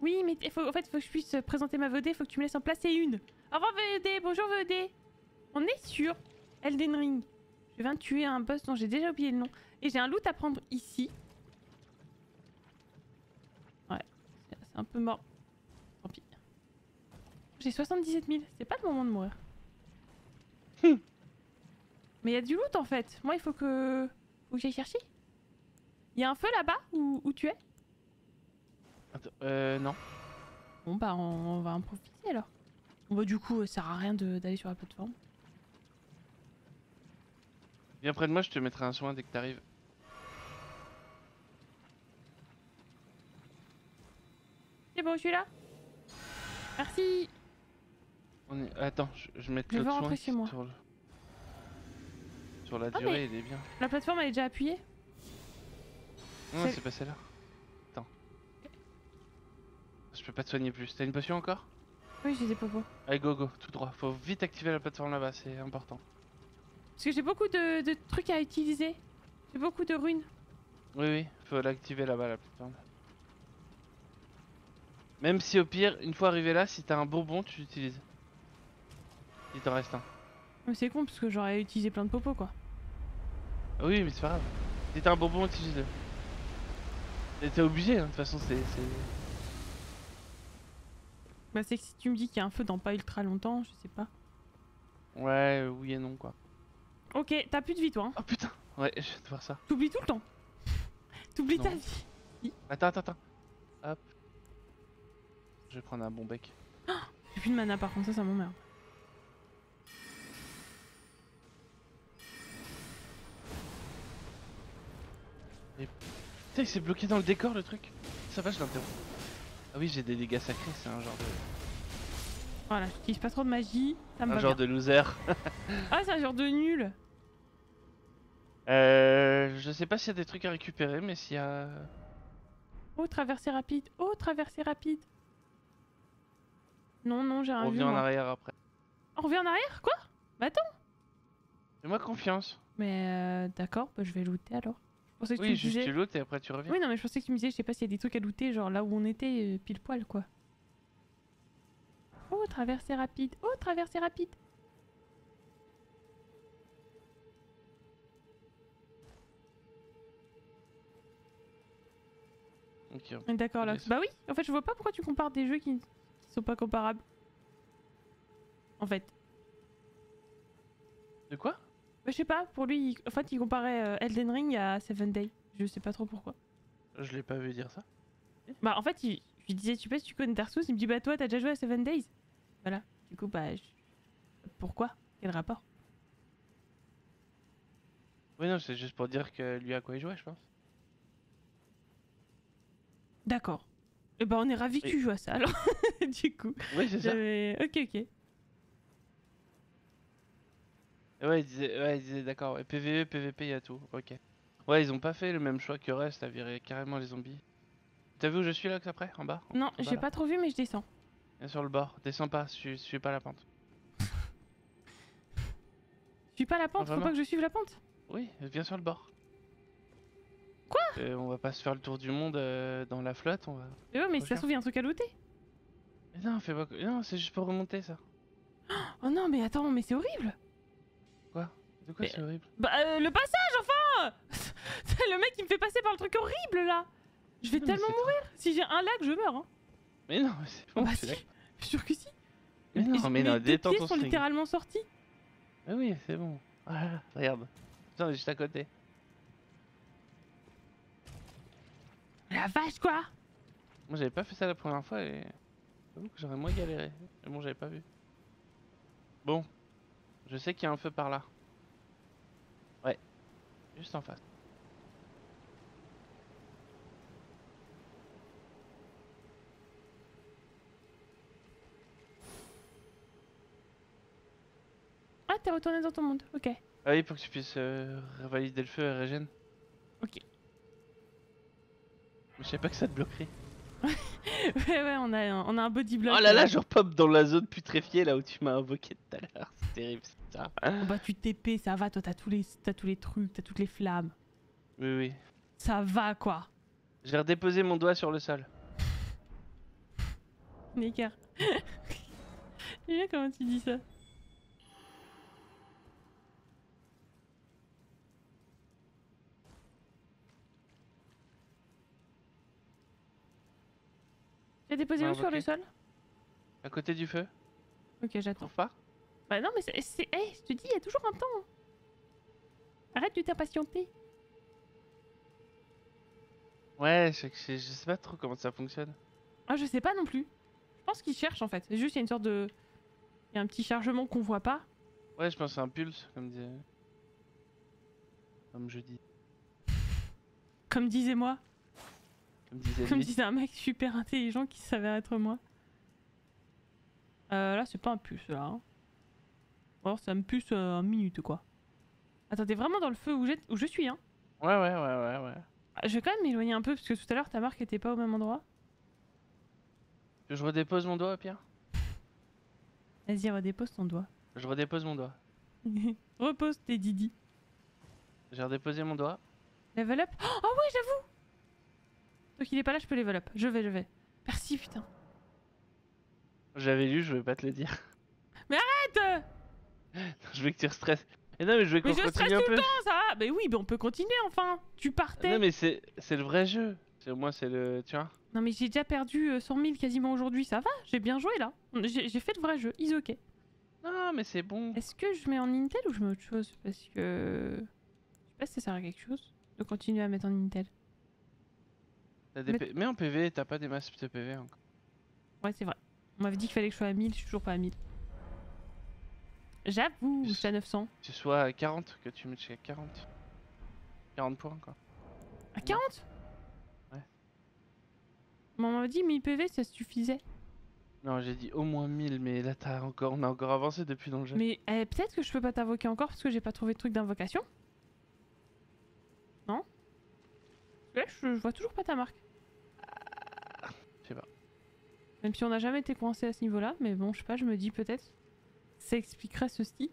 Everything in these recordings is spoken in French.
Oui, mais faut, en fait, faut que je puisse présenter ma VOD, faut que tu me laisses en placer une. Au revoir VOD, bonjour VOD. On est sur Elden Ring. Je viens de tuer un boss dont j'ai déjà oublié le nom. Et j'ai un loot à prendre ici. Ouais, c'est un peu mort. Tant pis. J'ai 77 000, c'est pas le moment de mourir. Hum. Mais il y a du loot en fait. Moi, il faut que, faut que j'aille chercher. Il y a un feu là-bas où, où tu es? Attends, euh, non. Bon bah on, va en profiter alors. Bon bah du coup ça sert à rien d'aller sur la plateforme. Viens près de moi, je te mettrai un soin dès que t'arrives. C'est bon, je suis là. Merci. On est... Attends, je, je mets le soin chez moi. Sur, sur la ah, durée, il est bien. La plateforme elle est déjà appuyée Non, c'est pas celle-là. Je peux pas te soigner plus. T'as une potion encore? Oui, j'ai des popos. Allez, go, go, tout droit. Faut vite activer la plateforme là-bas, c'est important. Parce que j'ai beaucoup de, trucs à utiliser. J'ai beaucoup de runes. Oui, oui, faut l'activer là-bas la plateforme. Même si au pire, une fois arrivé là, si t'as un bourbon, tu l'utilises. Il t'en reste un. C'est con parce que j'aurais utilisé plein de popos quoi. Oui, mais c'est pas grave. Si t'as un bourbon, utilise-le. T'es obligé, hein, de toute façon, c'est. Bah, c'est que si tu me dis qu'il y a un feu dans pas ultra longtemps, je sais pas. Ouais, oui et non quoi. Ok, t'as plus de vie toi. Hein. Oh putain, ouais, je vais te voir ça. T'oublies tout le temps. T'oublies ta vie. Attends, attends, attends. Hop. Je vais prendre un bon bec. J'ai plus de mana par contre, ça, ça m'emmerde. Et... Putain, il s'est bloqué dans le décor le truc. Ça va, je l'interromps. Ah oui, j'ai des dégâts sacrés, c'est un genre de. Voilà, j'utilise pas trop de magie. Ça me un genre de loser. ah, c'est un genre de nul. Euh, je sais pas s'il y a des trucs à récupérer, mais s'il y a... Oh, traversée rapide. Oh, traversée rapide. Non, non, j'ai rien On revient en arrière après. On revient en arrière Quoi? Bah attends. Fais-moi confiance. Mais euh, d'accord, bah, je vais looter alors. Oui, tu juste disais... tu lootes et après tu reviens. Oui, non, mais je pensais que tu me disais, je sais pas s'il y a des trucs à looter, genre là où on était, euh, pile poil quoi. Oh, traversée rapide. Oh, traversée rapide. D'accord, là. Bah oui, en fait, je vois pas pourquoi tu compares des jeux qui, sont pas comparables. En fait. De quoi? Je sais pas, pour lui, en fait, il comparait euh, Elden Ring à Seven Day. Je sais pas trop pourquoi. Je l'ai pas vu dire ça. Bah, en fait, il, je lui disais, tu sais, si tu connais Dark Souls, il me dit, bah, toi, t'as déjà joué à Seven Days Voilà. Du coup, bah, pourquoi? Quel rapport? Oui, non, c'est juste pour dire que lui à quoi il jouait, je pense. D'accord. Et eh ben on est ravis que tu joues à ça alors, du coup. Oui, c'est ça. Ok, ok. Ouais, il disait, ouais, il disait d'accord, ouais, PVE, PVP, il y a tout, ok. Ouais, ils ont pas fait le même choix que reste à virer carrément les zombies. T'as vu où je suis là, après, en bas? Non, j'ai pas trop vu, mais je descends. Viens sur le bord, descends pas, je suis pas la pente. Je suis pas la pente, faut pas que je suive la pente? Oui, viens sur le bord. Quoi? Euh, On va pas se faire le tour du monde euh, dans la flotte, on va... Mais ouais, mais ça se trouve, y a un truc à looter non, fais pas... Non, c'est juste pour remonter, ça. Oh non, mais attends, mais c'est horrible De quoi c'est horrible Bah, euh, le passage, enfin Le mec, il me fait passer par le truc horrible, là Je vais tellement mourir Si j'ai un lag, je meurs, hein Mais non, c'est bon, bah si, je suis sûr que si Mais non, mais non, détends ton sont littéralement sortis Ah oui, c'est bon. Voilà, regarde. Attends, juste à côté. La vache quoi Moi j'avais pas fait ça la première fois et j'avoue que j'aurais moins galéré. Mais bon j'avais pas vu. Bon. Je sais qu'il y a un feu par là. Juste en face. Ah t'es retourné dans ton monde, ok. Ah oui pour que tu puisses euh, revalider le feu et régène. Ok. Je sais pas que ça te bloquerait. ouais, ouais, on a, on a un body block. Oh là là, je pop dans la zone putréfiée là où tu m'as invoqué tout à l'heure. C'est terrible ça. Oh bah, tu TP, ça va, toi, t'as tous, les, as tous les trucs, t'as toutes les flammes. Oui, oui. Ça va quoi. J'ai redéposé mon doigt sur le sol. Necker. J'aime bien comment tu dis ça. Tu as déposé où sur le sol? À côté du feu Ok, j'attends. Pas Bah non, mais c'est... c'est- Hey, je te dis, il y a toujours un temps. Arrête de t'impatienter. Ouais, je, je, je sais pas trop comment ça fonctionne. Ah, je sais pas non plus. Je pense qu'ils cherchent en fait. C'est juste, il y a une sorte de... Il y a un petit chargement qu'on voit pas. Ouais, je pense que c'est un pulse, comme disait. Comme je dis. Comme disait moi. Comme disait Comme disait un mec super intelligent qui s'avère être moi. Euh, là, c'est pas un puce là. Hein. Alors, c'est un puce euh, en minute quoi. Attends, t'es vraiment dans le feu où, je suis, hein. Ouais, ouais, ouais, ouais, ouais. Ah, Je vais quand même m'éloigner un peu parce que tout à l'heure ta marque était pas au même endroit. Que je redépose mon doigt, Pierre? Vas-y, redépose ton doigt. Je redépose mon doigt. Repose tes didi. J'ai redéposé mon doigt. Level up? Oh ouais, j'avoue Donc il est pas là, je peux level up. Je vais, je vais. Merci, putain. J'avais lu, je vais pas te le dire. Arrête je veux que tu stresses. Et non, mais je veux qu'on Mais je continue stresse un tout peu. le temps, ça Bah oui, mais on peut continuer enfin Tu partais Non, mais c'est le vrai jeu. C'est- Moi, c'est le. Tu vois Non mais j'ai déjà perdu euh, 100 000 quasiment aujourd'hui, ça va J'ai bien joué là. J'ai fait le vrai jeu, is ok. Non, mais c'est bon. Est-ce que je mets en Intel ou je mets autre chose? Parce que... Je sais pas si ça sert à quelque chose de continuer à mettre en Intel. Des Mais- Mais en PV, t'as pas des masses de PV encore. Ouais, c'est vrai. On m'avait dit qu'il fallait que je sois à 1000, je suis toujours pas à 1000. J'avoue, je suis à 900. Que tu sois à 40, que tu mettes jusqu'à 40. 40 points, quoi. À 40 Ouais. On m'avait dit 1000 PV, ça suffisait. Non, j'ai dit au moins 1000, mais là, t'as encore... on a encore avancé depuis dans le jeu. Mais eh, peut-être que je peux pas t'invoquer encore parce que j'ai pas trouvé de truc d'invocation. Non? Là, je, je vois toujours pas ta marque. Je sais pas. Même si on n'a jamais été coincé à ce niveau-là, mais bon, je sais pas, je me dis peut-être. Ça expliquerait ceci.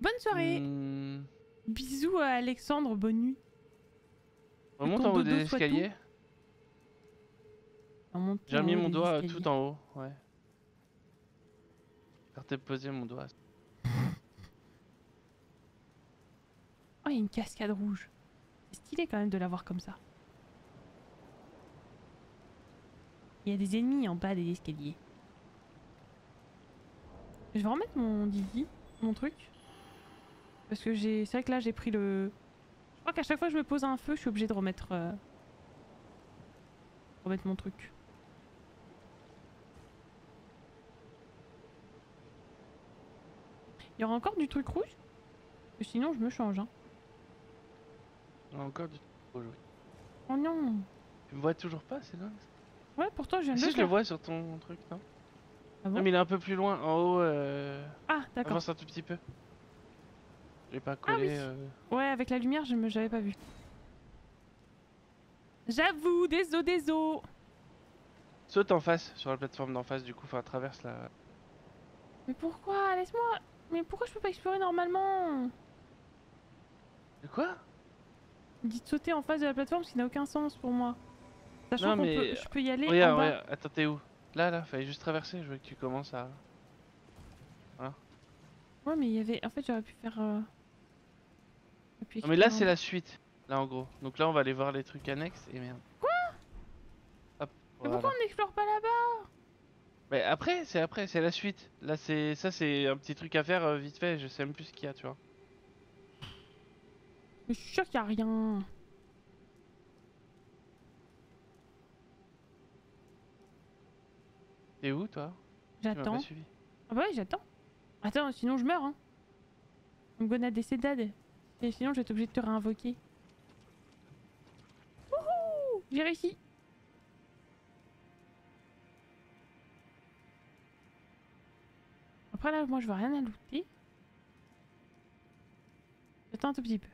Bonne soirée Hmm, Bisous à Alexandre, bonne nuit. Remonte ton en haut des escaliers. J'ai haut mon doigt tout en haut, ouais. Te poser mon doigt. Oh, il y a une cascade rouge. C'est stylé quand même de l'avoir comme ça. Il y a des ennemis en bas des escaliers. Je vais remettre mon Didi, mon truc. Parce que j'ai. C'est vrai que là j'ai pris le. Je crois qu'à chaque fois que je me pose un feu, je suis obligée de remettre. euh, Remettre mon truc. Il y aura encore du truc rouge? Sinon je me change. Hein. On a encore du aujourd'hui. Oh non Tu me vois toujours pas, c'est dingue. Ouais, pourtant je viens de Si je le vois sur ton truc, non? Ah bon Non, mais il est un peu plus loin, en haut. Euh... Ah, d'accord. Avance un tout petit peu. J'ai pas Ah collé. oui. euh, Ouais, avec la lumière, je me j'avais pas vu. J'avoue, désolé, désolé. Saute en face, sur la plateforme d'en face, du coup, enfin, traverse la. Mais pourquoi? Laisse-moi. Mais pourquoi je peux pas explorer normalement? De quoi? Il me dit de sauter en face de la plateforme, ce qui n'a aucun sens pour moi. Sachant mais- peut, je peux y aller en bas. regarde, attends, t'es où? Là, là, fallait juste traverser, je veux que tu commences à. Ouais, mais il y avait. En fait, j'aurais pu faire. euh, Non, mais là, c'est la suite, là, en gros. Donc là, on va aller voir les trucs annexes, et merde. Quoi? Hop. Mais voilà. pourquoi on n'explore pas là-bas? Mais après, c'est après, c'est la suite. Là, c'est ça, c'est un petit truc à faire euh, vite fait. Je sais même plus ce qu'il y a, tu vois. Mais je suis sûre qu'il y a rien. T'es où, toi? J'attends. Ah bah oui, j'attends. Attends, sinon je meurs, hein. I'm gonna décédade. Et sinon, je vais être obligée de te réinvoquer. Wouhou J'ai réussi. Après là, moi je vois rien à looter. J'attends un tout petit peu.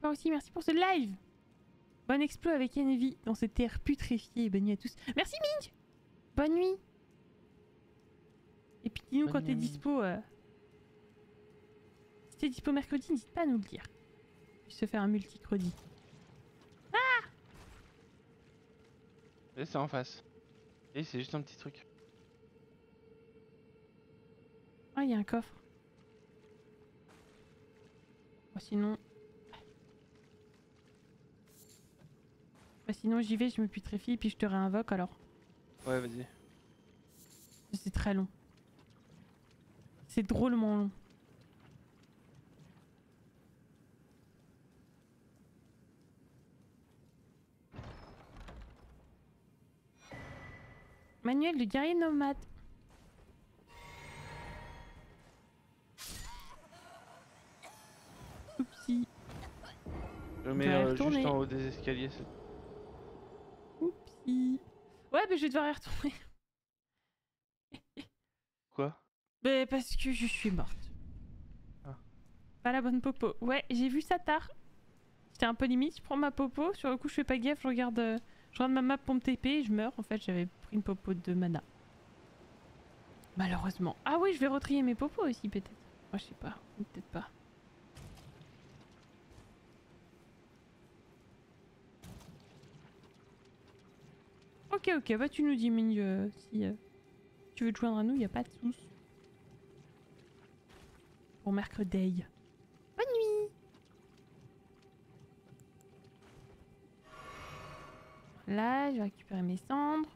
Pas aussi, merci pour ce live. Bon exploit avec Envy dans cette terre putréfiée. Bonne nuit à tous. Merci Ming Bonne nuit Et puis dis-nous quand t'es dispo. euh. Si t'es dispo mercredi, n'hésite pas à nous le dire. se faire un multi-credit. Et c'est en face. Et c'est juste un petit truc. Ah, il y a un coffre. Bon, sinon... Bah, sinon j'y vais, je me putréfie, puis je te réinvoque alors. Ouais, vas-y. C'est très long. C'est drôlement long. Manuel de guerrier nomade. Oupsie. Je le mets euh, juste en haut des escaliers. Oupsie. Ouais, mais je vais devoir y retourner. Quoi? Mais parce que je suis morte. Ah. Pas la bonne popo. Ouais, j'ai vu ça tard. J'étais un peu limite, je prends ma popo, sur le coup je fais pas gaffe, je regarde, euh, je regarde ma map pour me TP et je meurs. En fait, j'avais pris une popo de mana. Malheureusement. Ah oui, je vais retrier mes popos aussi peut-être. Moi je sais pas, ou peut-être pas. Ok, ok, bah tu nous dis, Mini, euh, si euh, tu veux te joindre à nous, y a pas de soucis. Pour mercredi. Bonne nuit Là, je vais récupérer mes cendres.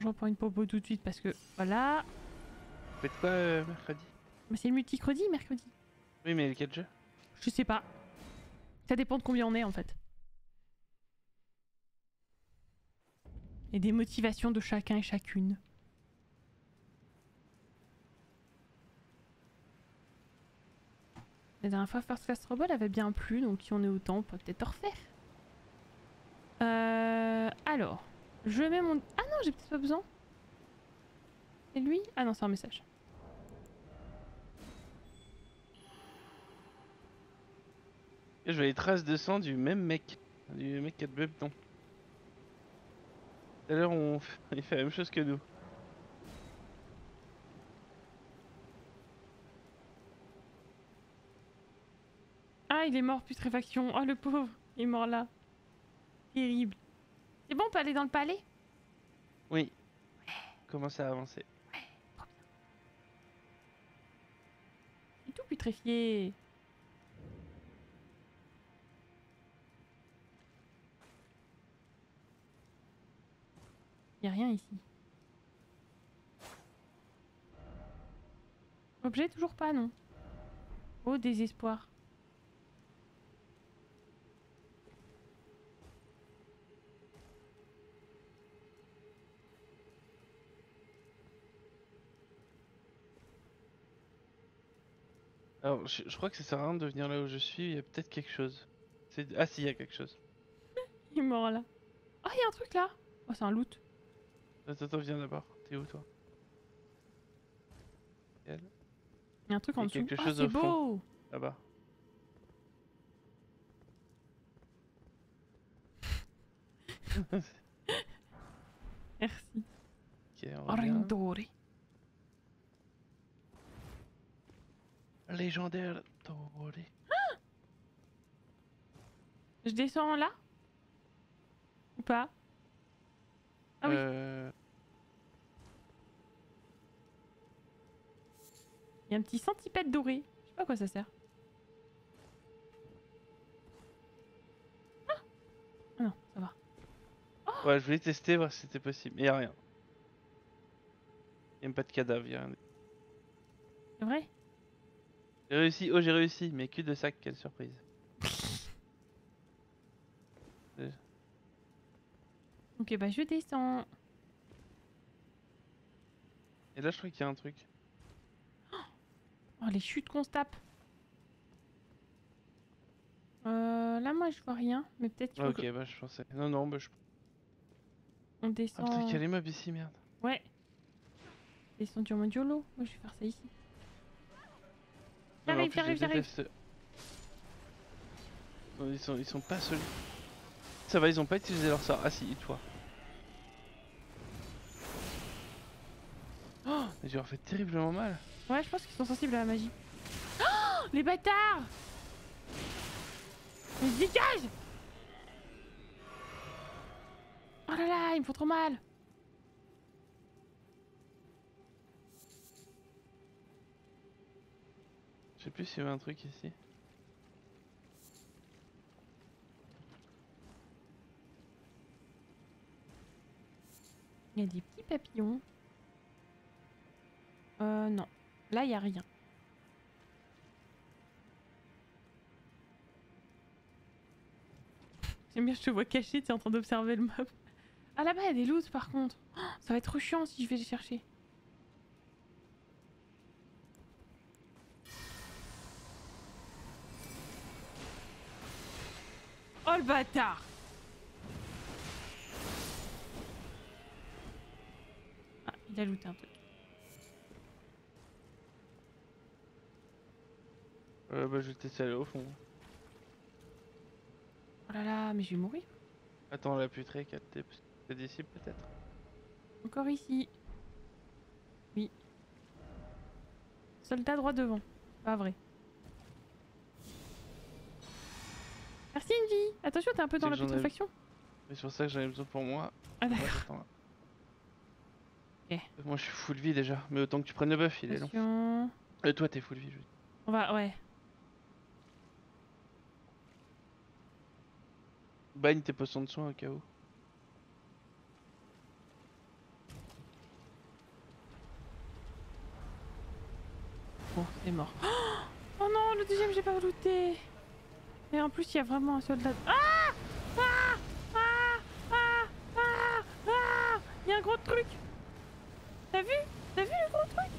Je reprends une popo tout de suite parce que voilà. Vous faites quoi euh, mercredi? Mais c'est le multi-credi, mercredi. Oui, mais quel jeu? Je sais pas. Ça dépend de combien on est en fait. Et des motivations de chacun et chacune. La dernière fois, First Class Trouble avait bien plu, donc si on est autant, on peut peut-être refaire. Euh, alors, je mets mon... Ah non, j'ai peut-être pas besoin. C'est lui? Ah non, c'est un message. Je vois les traces de sang du même mec. Du mec qui a le même l'heure, on... il fait la même chose que nous. Ah, il est mort, putréfaction. Oh, le pauvre. Il est mort là. Terrible. C'est bon, on peut aller dans le palais? Oui. Commence à avancer. Il est tout putréfié. Y a rien ici. Objet toujours pas, non. Oh, désespoir. Alors, je, je crois que ça sert à rien de venir là où je suis. Il y a peut-être quelque chose. Ah si, il y a quelque chose. Il est mort là. Ah, il y a un truc là. Oh, c'est un loot. Attends, attends, viens d'abord. T'es où toi? Il y a un truc en dessous. quelque Ah, chose c'est au beau. Là-bas. Merci. Ok, on. Légendaire doré. Je descends là? Ou pas? Ah oui. Euh, Il y a un petit centipède doré. Je sais pas à quoi ça sert. Ah Ah non, ça va. Ouais, je voulais tester, voir si c'était possible. Mais y a rien. Y a même pas de cadavre, y a rien. C'est vrai? J'ai réussi, oh j'ai réussi, mais cul de sac, quelle surprise. Ok, bah je descends. Et là, je crois qu'il y a un truc. Oh, les chutes qu'on se tape. Euh, là, moi, je vois rien. Mais peut-être qu'il Ah, ok, bah je pensais. Non, non, bah je. Ah descend... putain, quel mob ici, merde. Ouais. Descends du mode YOLO. Moi, je vais faire ça ici. J'arrive, j'arrive, j'arrive. ils sont, ils sont pas solides. Ça va, ils ont pas utilisé leur sort. Ah si, toi. Oh, mais tu leur fait terriblement mal. Ouais, je pense qu'ils sont sensibles à la magie. Oh Les bâtards Mais dégage Oh là là, ils me font trop mal Je sais plus s'il y avait un truc ici. Il y a des petits papillons. Euh, non. Là, il y a rien. J'aime bien, je te vois caché, tu es en train d'observer le mob. Ah là-bas, il y a des loots par contre. Oh, ça va être trop chiant si je vais les chercher. Oh le bâtard Looté un truc. Euh, bah, je vais tester aller au fond. Oh là là, mais je vais mourir. Attends, la putrée, 4 tips. C'est d'ici peut-être? Encore ici. Oui. Soldat droit devant. Pas vrai. Merci Envy Attention, t'es un peu dans la putréfaction. Mais c'est pour ça que j'en ai besoin pour moi. Ah d'accord. Moi je suis full vie déjà, mais autant que tu prennes le buff, il est long. Attention. Euh, toi t'es full vie, je. On va, ouais. Bagne tes potions de soins au cas où. Bon, c'est mort. Oh non, le deuxième, j'ai pas looté. Et en plus, il y a vraiment un soldat. Ah Ah Ah Ah Ah Ah Il y a un gros truc. T'as vu? T'as vu le gros truc?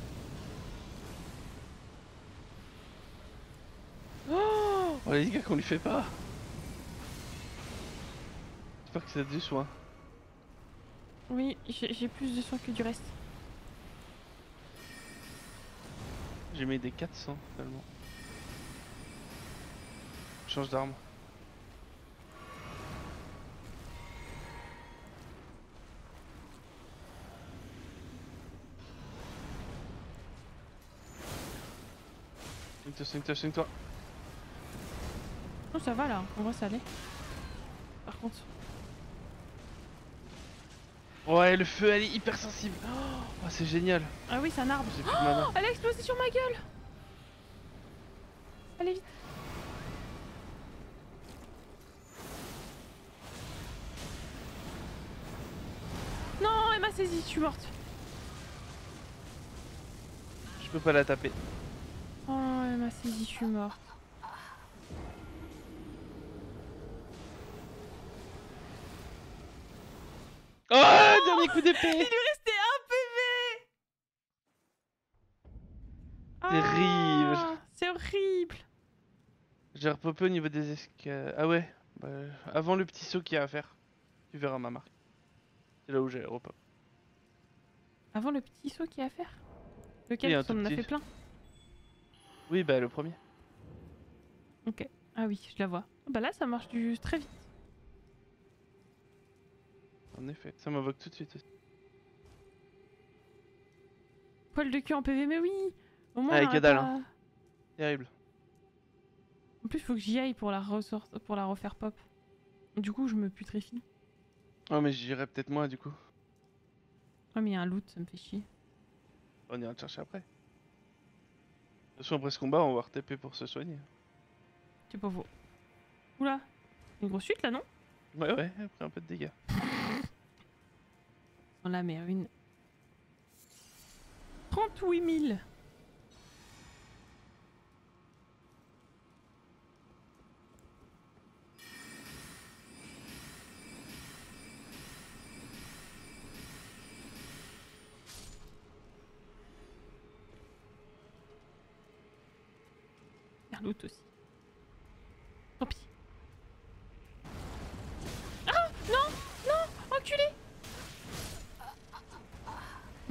Oh Oh les gars qu'on lui fait pas J'espère que c'est du soin. Oui, j'ai plus de soins que du reste. J'ai mis des 400 tellement. Change d'arme. Swing-toi, swing-toi, swing-toi. Non, ça va là, on va ça aller. Par contre. Ouais, le feu, elle est hyper sensible. Oh, c'est génial. Ah oui, c'est un arbre. Mana. Elle a explosé sur ma gueule Allez vite Non, elle m'a saisi, je suis morte. Je peux pas la taper. M'a saisi, je suis morte. Oh, dernier coup d'épée Il lui restait un PV Terrible. Ah, C'est horrible J'ai repopé au niveau des escaliers. Ah ouais, bah, avant le petit saut qu'il y a à faire. Tu verras ma marque. C'est là où j'ai repop. Avant le petit saut qu'il y a à faire Lequel? tout en a fait plein. Oui, bah le premier. Ok. Ah oui, je la vois. Ah Bah là, ça marche du... très vite. En effet, ça m'invoque tout de suite aussi. Poil de cul en PV, mais oui Au moins, Ah, pas- hein. Terrible. En plus, faut que j'y aille pour la, ressort... pour la refaire pop. Du coup, je me putréfie. Oh, mais j'irai peut-être moi du coup. Oh, mais il y a un loot, ça me fait chier. On ira le chercher après. De toute façon, après ce combat, on va re-TP pour se soigner. C'est pas faux. Oula Une grosse chute là, non? Ouais, ouais, après un peu de dégâts. Dans la mer, une. 38 000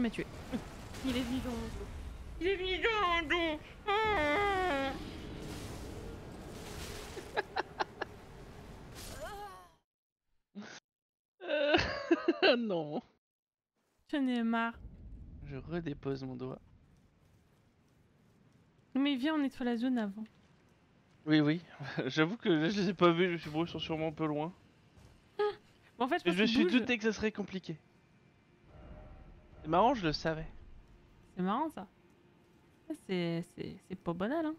m'a tué. Il est vivant. Il est vivant, donc. Ah. Euh, non. J'en ai marre. Je redépose mon doigt. Mais viens, on nettoie la zone avant. Oui, oui. J'avoue que là, je les ai pas vus. Je suis dit, bon, ils sont sûrement un peu loin. Bon, en fait, je je me suis douté que ça serait compliqué. C'est marrant, je le savais. C'est marrant ça. C'est pas banal, hein.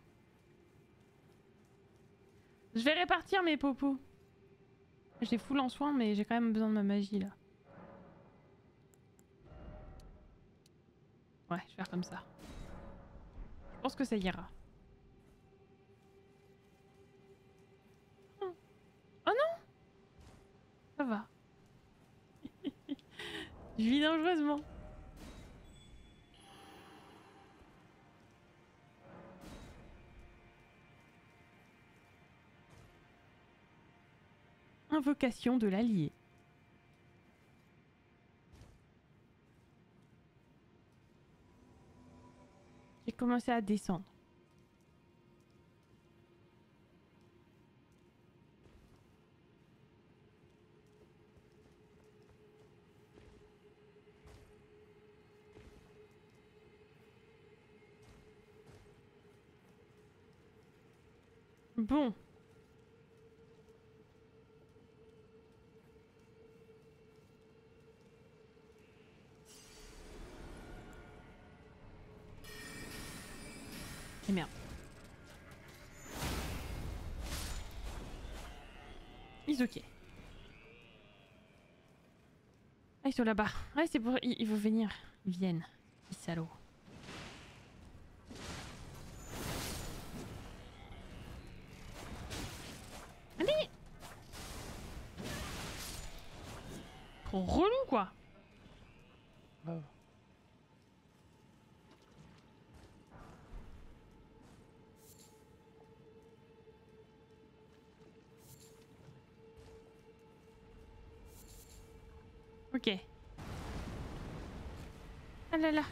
Je vais répartir mes popos. J'ai full en soin, mais j'ai quand même besoin de ma magie là. Ouais, je vais faire comme ça. Je pense que ça ira. Oh Oh non Ça va. je vis dangereusement. Invocation de l'allié. J'ai commencé à descendre. Bon. Merde. Ok. Ah, ils sont là-bas. Ouais, c'est pour. Ils, vont venir. Ils viennent. Les salauds. Allez Trop relou, quoi. Ok. Ah là là.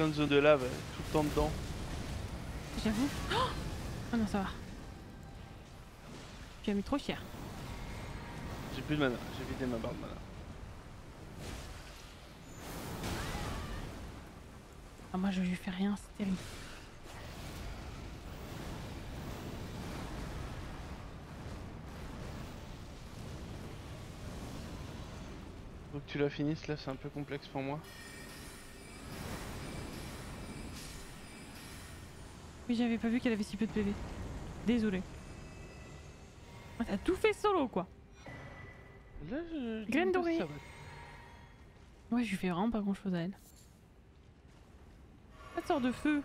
Plein de zones de lave, euh, tout le temps dedans. J'avoue. Oh, oh non, ça va. Tu as mis trop cher. J'ai plus de mana, j'ai vidé ma barre de mana. Ah, moi, je lui fais rien, c'est terrible. Faut que tu la finisses là, c'est un peu complexe pour moi. Oui, j'avais pas vu qu'elle avait si peu de PV. Désolé. T'as tout fait solo, quoi. Là, je. Graine dorée. Ouais, je lui fais vraiment pas grand chose à elle. Ça sort de feu.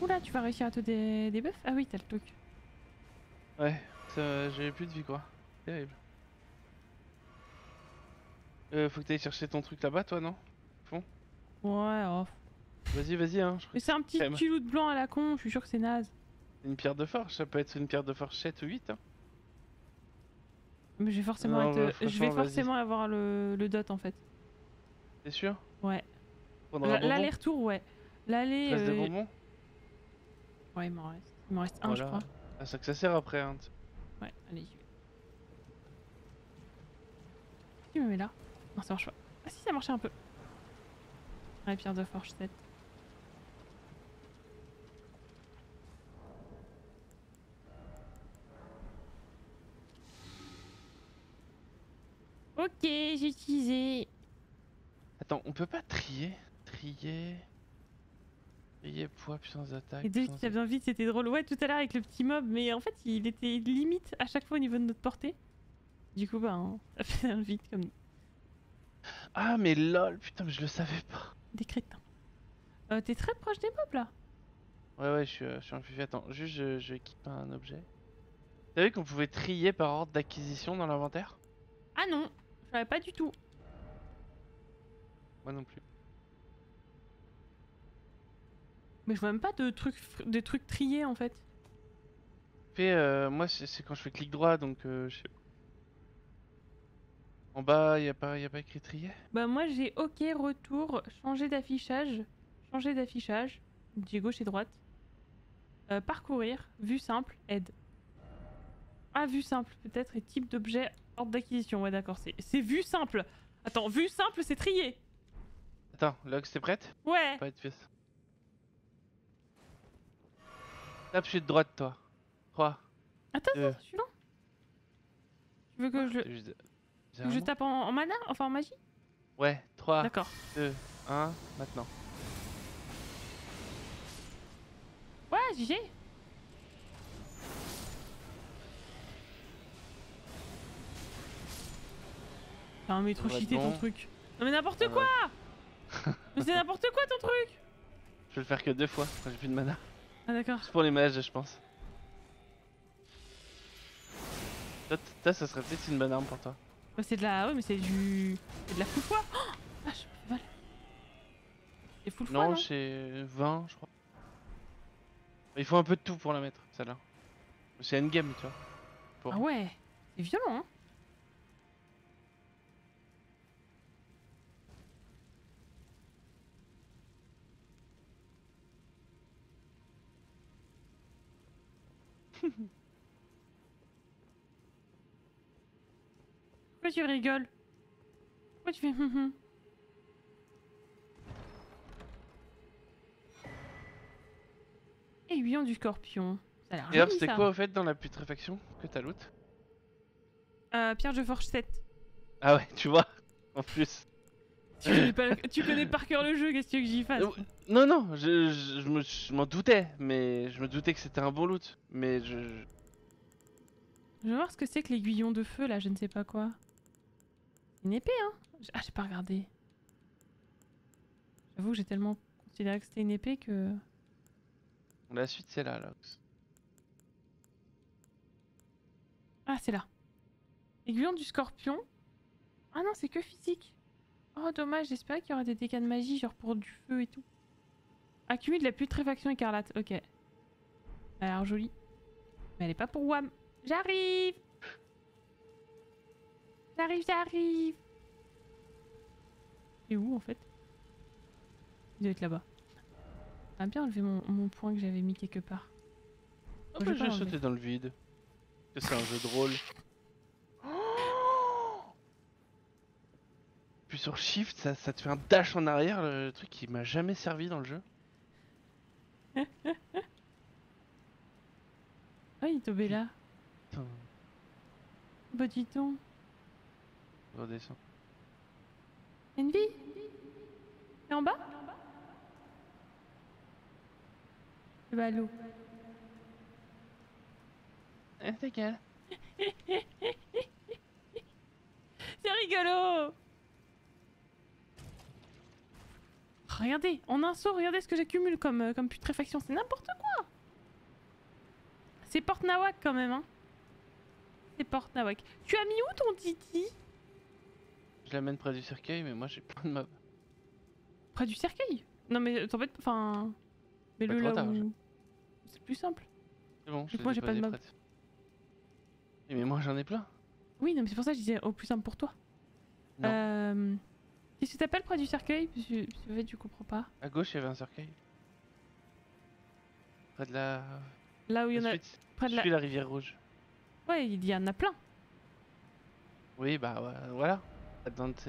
Oula, tu vas réussir à te dé débuff? Ah oui, t'as le truc. Ouais, j'avais plus de vie quoi. Terrible. Euh, faut que t'ailles chercher ton truc là-bas, toi, non? Ouais, oh. Vas-y, vas-y, hein. Mais c'est un petit Crème. culot de blanc à la con, je suis sûr que c'est naze. une pierre de forge, ça peut être une pierre de forge 7 ou 8. Hein. Mais je vais forcément Non, être. bah, euh, je vais forcément avoir le, le dot en fait. T'es sûr? Ouais. L'aller-retour, ouais. L'aller. Des euh, bonbons? Ouais, il m'en reste. Il m'en reste un, je crois. Ah, ça que ça sert après. Hein. Ouais, allez, j'y vais. Qui me met là? Non, ça marche pas. Ah si, ça marchait un peu. Ouais, pierre de forge 7. Ok, j'ai utilisé. Attends, on peut pas trier? Trier. Trier, poids, puissance d'attaque. Les deux qui bien vite, c'était drôle. Ouais, tout à l'heure avec le petit mob, mais en fait, il était limite à chaque fois au niveau de notre portée. Du coup, bah, hein, ça fait un vite comme Ah, mais lol, putain, mais je le savais pas. des crétins. Euh, T'es très proche des mobs là. Ouais, ouais, je suis, je suis un fufu. Attends, juste, je, je équipe un objet. T'as vu qu'on pouvait trier par ordre d'acquisition dans l'inventaire? Ah non, je savais pas du tout. Moi non plus. Mais je vois même pas de trucs, fr- de trucs triés en fait. euh, moi c'est quand je fais clic droit donc euh, je sais- En bas, y a pas, y a pas écrit trier Bah moi j'ai OK, retour, changer d'affichage, changer d'affichage, j'ai gauche et droite. Euh, parcourir, vue simple, aide. Ah, vue simple peut-être, et type d'objet, ordre d'acquisition, ouais d'accord, c'est c'est vue simple. Attends, vue simple c'est trier. Attends, Log, t'es prête? Ouais. Pas de pièce. Tape celui de droite, toi. 3. Attends, Euh. attends, suivant. Tu veux que je, le- C'est juste- que je tape en, en mana, enfin en magie? Ouais, 3, D'accord. 2, 1, maintenant. Ouais, j'y ai. Ah mais trop cheaté ton bon. truc. Non mais n'importe quoi Mais c'est n'importe quoi ton truc Je vais le faire que deux fois quand j'ai plus de mana. Ah d'accord. C'est pour les mages, je pense. Toi, ça serait peut-être une bonne arme pour toi. Bah, c'est de la... Ouais mais c'est du... C'est de la full foi oh Ah je me fais mal. C'est full foi Non, non c'est 20, je crois. Il faut un peu de tout pour la mettre, celle-là. C'est endgame, tu vois. Pour- Ah ouais C'est violent hein Pourquoi tu rigoles Pourquoi tu fais hum hum Aiguillon du scorpion. Ça a Et c'était ça. quoi au fait dans la putréfaction que t'as loot Euh, Pierre de Forge 7. Ah ouais, tu vois, en plus. Tu connais, pas- tu connais par cœur le jeu, qu'est-ce que tu veux que j'y fasse Non, non, je, je, je me- je m'en doutais, mais je me doutais que c'était un bon loot. Mais je. je- vais voir ce que c'est que l'aiguillon de feu là, je ne sais pas quoi. Une épée, hein? Ah, j'ai pas regardé. J'avoue que j'ai tellement considéré que c'était une épée que. La suite, c'est là, là. Ah, c'est là. Aiguillon du scorpion? Ah non, c'est que physique. Oh, dommage, j'espérais qu'il y aurait des dégâts de magie, genre pour du feu et tout. Accumule de la putréfaction écarlate, ok. Elle a l'air jolie. Mais elle est pas pour WAM. J'arrive J'arrive, j'arrive Et où en fait? Il doit être là-bas. Ah bien enlevé mon, mon point que j'avais mis quelque part. Oh, j'ai sauté dans le vide? C'est un jeu de rôle. Sur Shift, ça, ça te fait un dash en arrière, le truc qui m'a jamais servi dans le jeu. Ah, il est tombé là. Putain, Bah dis donc. redescends. Envy? T'es en bas? Bah. Eh, ta gueule. C'est rigolo Regardez, en un saut, regardez ce que j'accumule comme, euh, comme putréfaction, c'est n'importe quoi C'est Porte Nawak quand même, hein C'est Porte Nawak. Tu as mis où ton Titi Je l'amène près du cercueil, mais moi j'ai plein de mobs. Près du cercueil? Non mais t'embête enfin... Mais le là où... C'est plus simple. C'est bon, je moi, ai j'ai pas de Mais moi j'en ai plein. Oui, non mais c'est pour ça que je disais au plus simple pour toi. Non. Euh... Qu'est-ce que t'appelles près du cercueil? En fait, tu comprends pas. À gauche, il y avait un cercueil. Près de la. Là où il y en a... Près de je la... rivière rouge. Ouais, il y en a plein. Oui, bah voilà.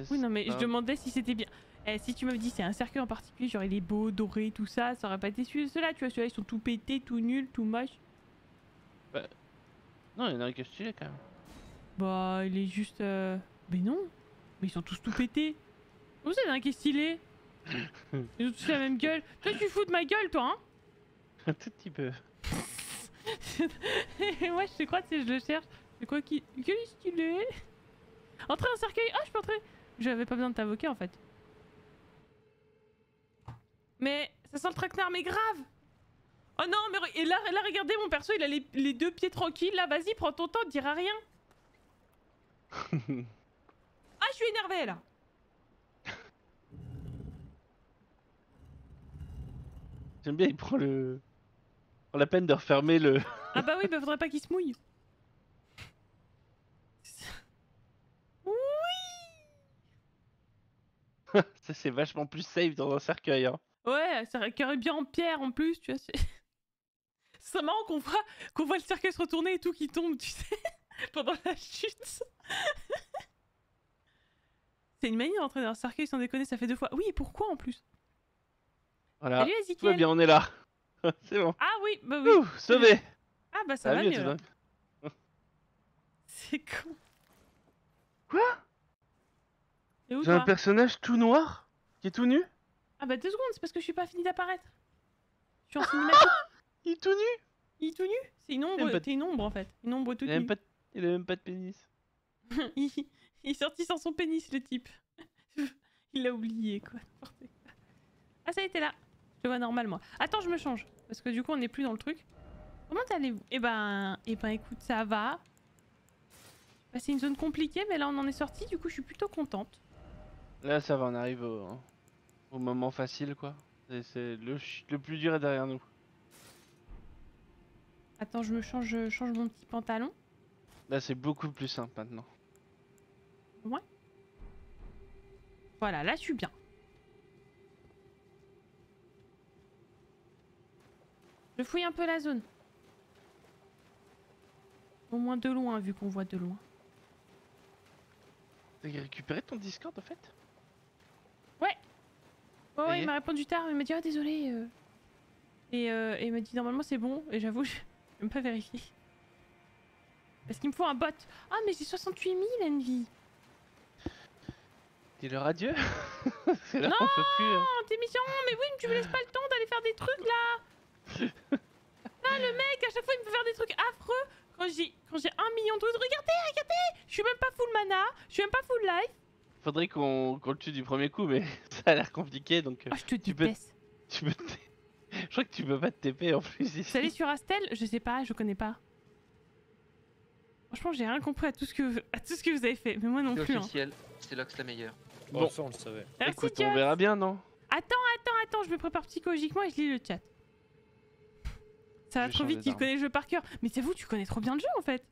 Oui, non, mais je dans- demandais si c'était bien. Eh, si tu m'avais dit c'est un cercueil en particulier, genre il est beau, doré, tout ça, ça aurait pas été celui- ceux-là, tu vois, ceux-là ils sont tout pétés, tout nuls, tout moches. Non, il y en a un qui est stylé quand même. Bah, il est juste. euh, Mais non, mais ils sont tous tout pétés. Vous savez, un qui est stylé. Ils ont tous la même gueule. Toi, tu fous de ma gueule, toi, hein Un tout petit peu. Moi, je crois que si je le cherche, c'est quoi qui. Quel est stylé Entrer un cercueil Ah, je peux entrer J'avais pas besoin de t'invoquer en fait. Mais ça sent le traquenard, mais grave Oh non, mais et là, là, regardez, mon perso, il a les, les deux pieds tranquilles. Là, vas-y, prends ton temps, dira rien. Ah, je suis énervée là J'aime bien, il prend le. prend la peine de refermer le. Ah bah oui, bah faudrait pas qu'il se mouille. Oui Ça, c'est vachement plus safe dans un cercueil. Hein. Ouais, ça cercueil bien en pierre en plus, tu vois. C'est c'est marrant qu'on voit, qu'on voit le cercueil se retourner et tout qui tombe, tu sais, pendant la chute. c'est une manière d'entrer dans un cercueil sans déconner, ça fait deux fois. Oui, et pourquoi en plus? Voilà. Salut Tout va Ezekiel bien, on est là. c'est bon. Ah oui, bah oui. Ouh, sauvé. Ah bah ça va mieux. toi C'est con. Quoi? J'ai un personnage tout noir qui est tout nu? Ah bah deux secondes, c'est parce que je suis pas fini d'apparaître. Je suis en cinématique. Il est tout nu? Il est tout nu? C'est une ombre, de- t'es une ombre en fait. Une ombre toute il a, même nue. pas de... il a même pas de pénis. il, il est sorti sans son pénis le type. il l'a oublié quoi. Ah ça est, t'es là. Je vois normal moi. Attends, je me change. Parce que du coup on n'est plus dans le truc. Comment allez-vous? Eh ben, eh ben écoute, ça va. Bah, c'est une zone compliquée, mais là on en est sorti, du coup je suis plutôt contente. Là, ça va, on arrive au, au moment facile, quoi. C'est- le, le plus dur est derrière nous. Attends, je me change, je change mon petit pantalon. Là, c'est beaucoup plus simple maintenant. Voilà, là je suis bien. Je fouille un peu la zone. Au moins de loin, vu qu'on voit de loin. T'as récupéré ton Discord, en fait? Ouais, y ouais, il m'a répondu tard, il m'a dit ah désolé. euh. Et, euh, et il m'a dit normalement c'est bon, et j'avoue, je vais même pas vérifier. Parce qu'il me faut un bot. Ah mais j'ai 68 000 Envy. Dis-leur adieu là, Non on peut plus... euh. Oh, t'es mission, mais oui, mais tu me laisses pas le temps d'aller faire des trucs là. Là, le mec, à chaque fois, il me fait faire des trucs affreux. Quand j'ai quand j'ai un million de trucs, regardez, regardez, je suis même pas full mana, je suis même pas full life. Faudrait qu'on qu'on le tue du premier coup, mais ça a l'air compliqué, donc euh, Ah, je te Tu peux- déteste. tu peux... te- Je crois que tu peux pas te TP en plus ici. Vous allez sur Astel? Je sais pas, je connais pas. Franchement, j'ai rien compris à tout ce que vous, à tout ce que vous avez fait, mais moi non C'est plus. hein. officiel, c'est Lox la meilleure. Bon, Bon. ça on le savait. Merci, Écoute, Dieu. on verra bien, non? Attends, attends, attends, je me prépare psychologiquement et je lis le chat. Ça va trop vite, il connaît le jeu par cœur. Mais c'est vous, tu connais trop bien le jeu en fait.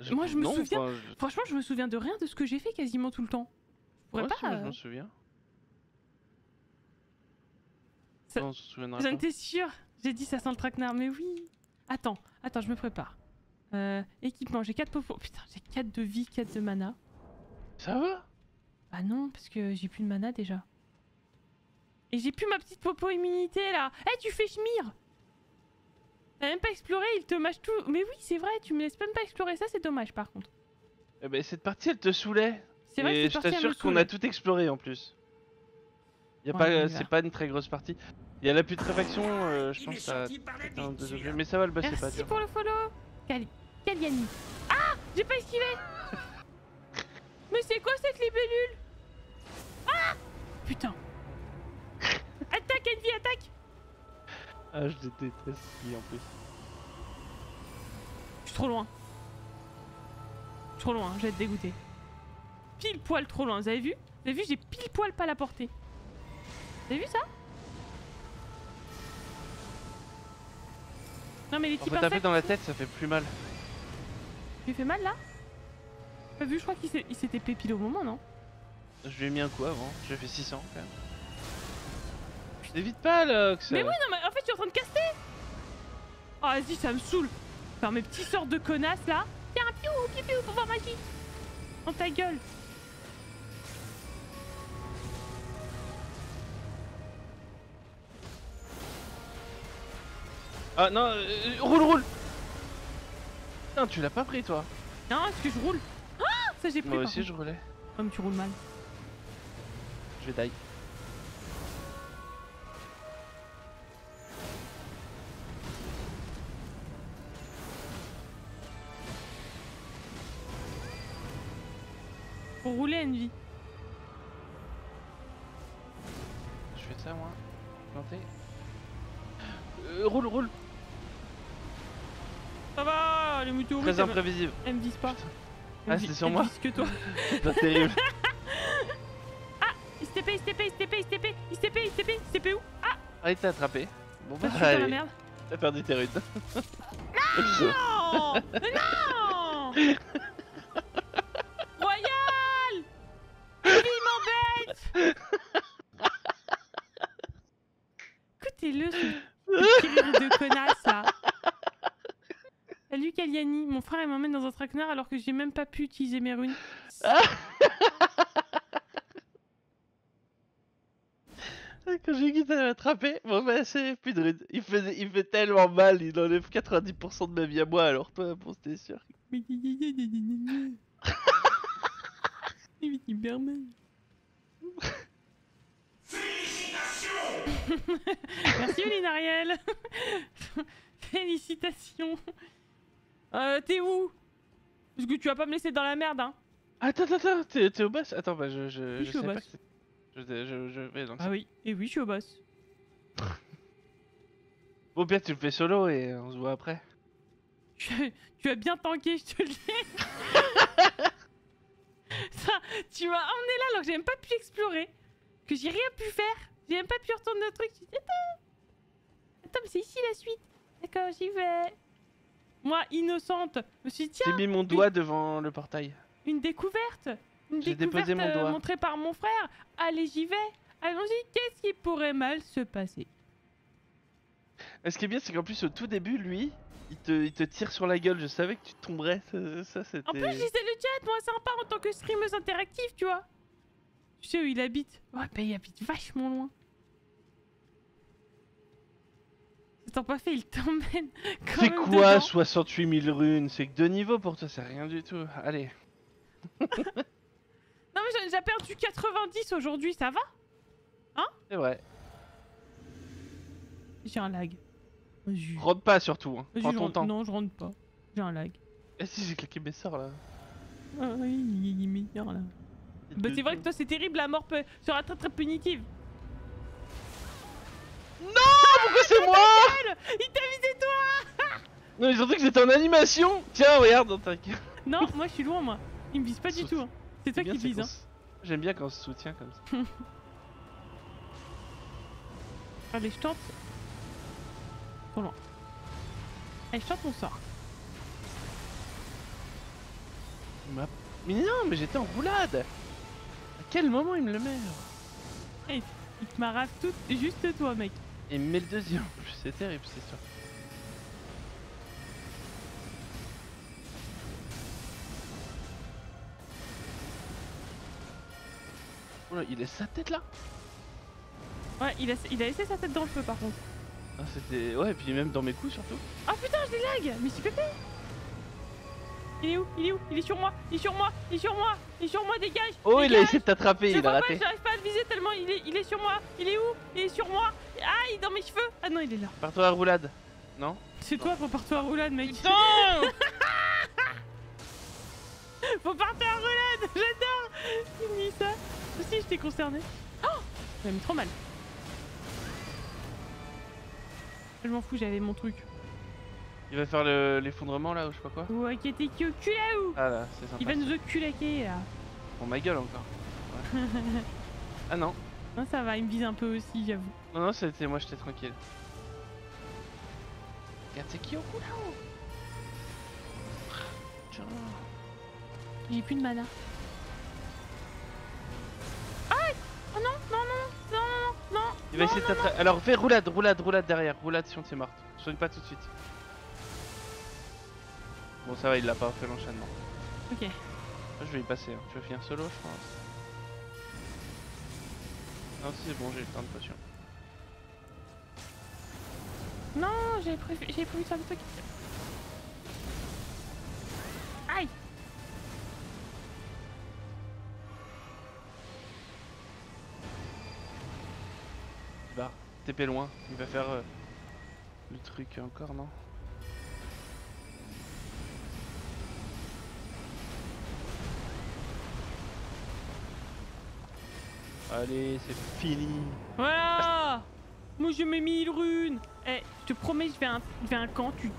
Je- Moi, je me non, souviens- enfin, je- Franchement, je me souviens de rien de ce que j'ai fait quasiment tout le temps. Je pourrais Ouais, si, pas. moi, je euh, m'en souviens. Ça- Non, on se souviendra J'en pas. étais sûre. J'ai dit ça sent le traquenard, mais oui. Attends, attends, je me prépare. Euh, équipement, j'ai 4 popos. Putain, j'ai 4 de vie, 4 de mana. Ça va? Bah non, parce que j'ai plus de mana déjà. Et j'ai plus ma petite popo immunité là. Eh, tu fais schmire T'as même pas exploré, il te mâche tout. Mais oui, c'est vrai, tu me laisses même pas explorer. Ça, c'est dommage par contre. Eh ben, cette partie, elle te saoulait. C'est vrai Et que je t'assure qu'on a tout exploré en plus. Y a Ouais, pas, c'est pas une très grosse partie. Il y a la putréfaction, euh, je pense que ça a un deux objets, mais ça va le boss, c'est pas Merci pour le follow. Cali... Caliani. Ah! J'ai pas esquivé. Mais c'est quoi cette libellule? Ah! Putain. Attaque, Envy, attaque Ah, je déteste lui en plus. Je suis trop loin. Je suis trop loin, je vais être dégoûté. Pile poil trop loin, vous avez vu? Vous avez vu, j'ai pile poil pas la portée. Vous avez vu ça? Non mais les En types fait, taper dans la tête, ça fait plus mal. tu lui fais mal là? T'as vu, je crois qu'il s'était pépile au moment, non? Je lui ai mis un coup avant, j'ai fait 600 quand même. Évite pas, Lox. Mais oui, non, mais en fait, je suis en train de caster. Oh, vas-y, ça me saoule. Faire mes petits sorts de connasses là. Tiens, piou, piou, piou, pouvoir magique Dans ta gueule. Ah non, euh, roule, roule. Putain, tu l'as pas pris toi. Non, est-ce que je roule? Ah Ça, j'ai pris Moi aussi, je roulais. Mais tu roules mal. Je vais die. Rouler, Envy. Je fais ça moi. Planter. Euh, roule, roule. Ça va, les météorites, Très imprévisible. elles me visent pas. Putain. Ah, c'était sur moi que toi. C'est pas terrible. Il se TP, il se TP, il se TP, il se TP, il se TP, il se TP, il se TP où Ah Ah, il t'a attrapé. Bon bah, la allez, merde. t'as perdu tes runes. Ah Non Non alors que j'ai même pas pu utiliser mes runes. Quand j'ai dit t'allais l'attraper, bon bah c'est plus de. Il, faisait, il fait tellement mal, il enlève 90% de ma vie à moi, alors toi, bon, c'était sûr. Mais hyper mal. Merci Oline Ariel Félicitations Euh, t'es où? Parce que tu vas pas me laisser dans la merde, hein Attends, attends, attends, t'es au boss Attends, bah je, je, Oui, je je suis au sais pas que je, je, je vais donc. Ah oui, et oui, je suis au boss. Bon, bien, tu le fais solo et on se voit après. Tu, tu as bien tanké, je te le dis. Ça, tu m'as emmené là alors que j'ai même pas pu explorer. Que j'ai rien pu faire. J'ai même pas pu retourner notre truc. Attends. Attends, mais c'est ici la suite. D'accord, j'y vais. Moi, innocente, je me suis dit, tiens, J'ai mis mon doigt devant le portail. une découverte. Une J'ai découverte déposé mon euh, doigt. montrée par mon frère. Allez, j'y vais. Allons-y, qu'est-ce qui pourrait mal se passer? Mais ce qui est bien, c'est qu'en plus, au tout début, lui, il te, il te tire sur la gueule. Je savais que tu tomberais. Ça, ça, c'était. En plus, je lisais le chat, moi, sympa en tant que streameuse interactive, tu vois. Tu sais où il habite? Ouais, bah il habite vachement loin. T'as pas fait, il t'emmène quand C'est quoi dedans. 68 000 runes? C'est que deux niveaux pour toi, c'est rien du tout. Allez. Non mais j'ai déjà perdu 90 aujourd'hui, ça va? C'est vrai. J'ai un lag. Vas-y. Rentre pas surtout. Hein. Prends je ton rentre- temps. Non, je rentre pas. J'ai un lag. Eh si, j'ai claqué mes sorts là. Ah oui, il est meilleur là. Bah c'est vrai que toi c'est terrible, la mort peut... sera très très punitive. Pourquoi c'est moi? Il t'a visé toi Non, mais surtout que j'étais en animation Tiens, regarde, dans ta gueule. Non, moi je suis loin moi. Il me vise pas du tout. hein. C'est toi qui c'est vise. Hein. J'aime bien quand on se soutient comme ça. Allez, je tente. Trop loin. Allez, je tente mon sort. Mais non, mais j'étais en roulade À quel moment il me le met Il te m'arrache tout, juste toi mec. Et il me met le deuxième en plus, c'est terrible c'est sûr. Oula, il laisse sa tête là Ouais, il a, il a laissé sa tête dans le feu par contre. ah, C'était... Ouais, et puis même dans mes coups surtout. Ah putain, je lag Mais c'est pépé Il est où? Il est où? Il est sur moi! Il est sur moi! Il est sur moi! Il est sur moi, dégage! Oh, il a essayé de t'attraper, il a raté. j'arrive pas à le viser tellement il est, il est sur moi. Il est où? Il est sur moi. Ah, il est dans mes cheveux. Ah non, il est là. Par-toi à roulade. Non? C'est toi, faut partir à roulade, mec. Putain Faut partir à roulade J'adore. Il me dit ça. Aussi, j'étais concerné. Oh! J'ai mis trop mal. Je m'en fous, j'avais mon truc. Il va faire le- l'effondrement là ou je sais pas quoi. Ouais, qui était qui ocule là où Ah là, c'est sympa. Il va nous oculaquer là. Bon, ma gueule encore. Ouais. ah non. Non, ça va, il me vise un peu aussi, j'avoue. Non, non, c'était moi, j'étais tranquille. Regarde, c'est qui au cou là-haut Tiens. J'ai plus de mana. Aïe Oh non, non, non, non, non, non Il va non, essayer de t'attraper. Alors fais roulade, roulade, roulade derrière. Roulade si on t'est morte. Soigne pas tout de suite. Bon, ça va, il l'a pas fait l'enchaînement. Ok. Moi, je vais y passer. hein. Tu vas finir solo, je pense. Non, si, c'est bon, j'ai eu plein de potions. Non, j'ai prévu, j'ai prévu ça le truc. Aïe Il va TP loin. Il va faire euh, le truc encore, non? Allez, c'est fini. Voilà Moi j'ai mes 1000 runes Eh, je te promets, je fais un, je fais un camp, tu,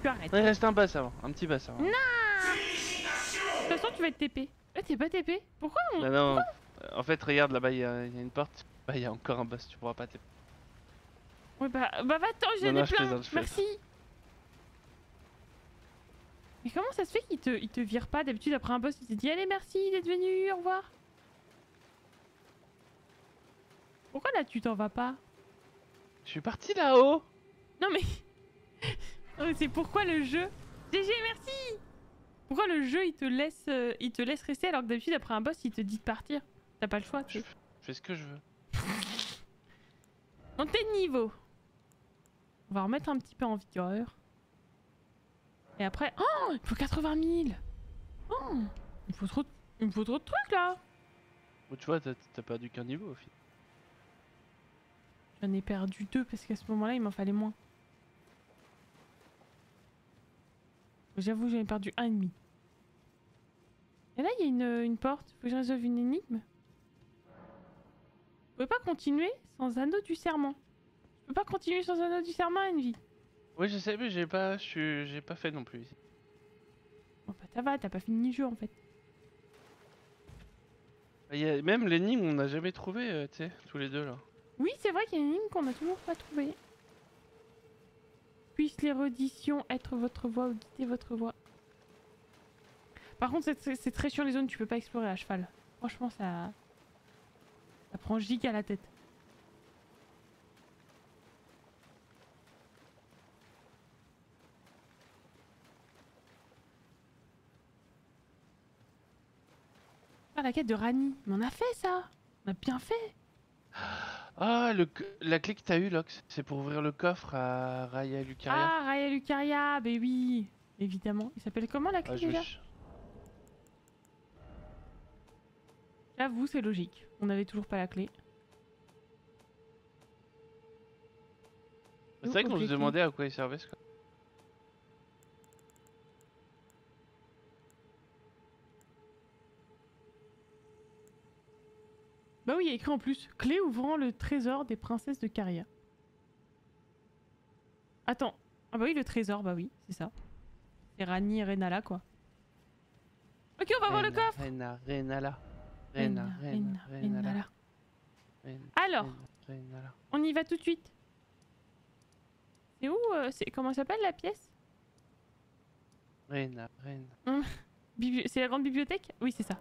tu arrêtes. Il reste un bass avant, un petit bass avant. De toute façon, tu vas être TP. Eh, t'es pas TP Pourquoi on... Non, non. euh, En fait, regarde là-bas, il y, a il y a une porte. Bah, il y a encore un boss, tu pourras pas TP. Ouais, bah, bah va-t'en, j'ai Non, non, des je plein. je Merci. Mais comment ça se fait qu'il te, il te vire pas D'habitude, après un boss, il te dit Allez, merci d'être venu, au revoir. Pourquoi là, tu t'en vas pas Je suis parti là-haut Non, mais. Mais c'est pourquoi le jeu. GG, merci Pourquoi le jeu, il te laisse, euh, il te laisse rester alors que d'habitude, après un boss, il te dit de partir T'as pas le choix, tu je, je fais ce que je veux. Montée de niveau. On va remettre un petit peu en vigueur. Et après... Oh Il faut 80 000 Oh Il me faut trop, il me faut trop de trucs, là tu vois, t'as t'as perdu qu'un niveau au final. J'en ai perdu deux parce qu'à ce moment-là, il m'en fallait moins. J'avoue, j'en ai perdu un et demi. Et là, il y a une, une porte. Faut que je résolve une énigme. Je peux pas continuer sans anneau du serment. Je peux pas continuer sans anneau du serment, Envy. Oui, je sais, mais j'ai pas, je suis- j'ai pas fait non plus ici. Bon bah ça va, t'as pas fini le jeu en fait. Il y a- même l'énigme, on n'a jamais trouvé, euh, tu sais, tous les deux là. Oui, c'est vrai qu'il y a une énigme qu'on a toujours pas trouvée. Puisse l'érudition être votre voie ou guider votre voie. Par contre, c'est très- chiant les zones, tu peux pas explorer à cheval. Franchement, ça. Ça prend giga la tête. Ah, la quête de Rani. Mais on a fait ça On a bien fait Ah, le, la clé que t'as eu, Lox, c'est pour ouvrir le coffre à Raya Lucaria. Ah, Raya Lucaria, ben oui Évidemment. Il s'appelle comment la clé Ah, déjà? J'avoue, c'est logique. On avait toujours pas la clé. C'est vrai qu'on se demandait à quoi il servait ce coffre. Bah oui, il y a écrit en plus clé ouvrant le trésor des princesses de Caria. Attends. Ah bah oui, le trésor, bah oui, c'est ça. C'est Rani et Renala quoi. Ok, on va voir le coffre Rena, Renala. Rena, Rena, Renala. Renala. Rena, Alors, Renala. on y va tout de suite. C'est où euh, c'est Comment s'appelle la pièce? Rena, Rena, Bibli- C'est la grande bibliothèque? Oui, c'est ça.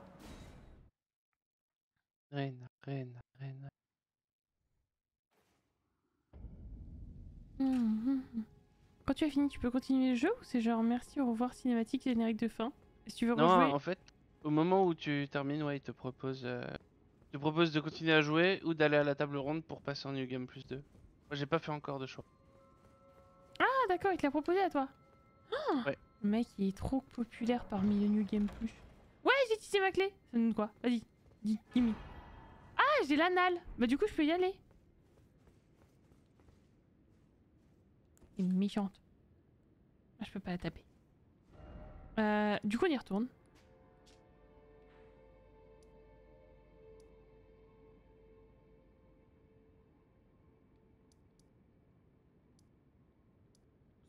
Rena, Rena, Rena. Mhm. Quand tu as fini, tu peux continuer le jeu ou c'est genre merci, au revoir, cinématique, générique de fin? Si tu veux Non, rejouer, en fait, au moment où tu termines, ouais, il te propose, euh, il te propose de continuer à jouer ou d'aller à la table ronde pour passer en New Game plus 2. Moi, j'ai pas fait encore de choix. Ah d'accord, il te l'a proposé à toi. Ah Ouais. Le mec, il est trop populaire parmi les New Game Plus. Ouais, j'ai tissé ma clé. Ça donne quoi? Vas-y, dis, dis Ah, j'ai l'anal. Bah du coup, je peux y aller. Est méchante. Ah, je peux pas la taper. Euh, du coup, on y retourne.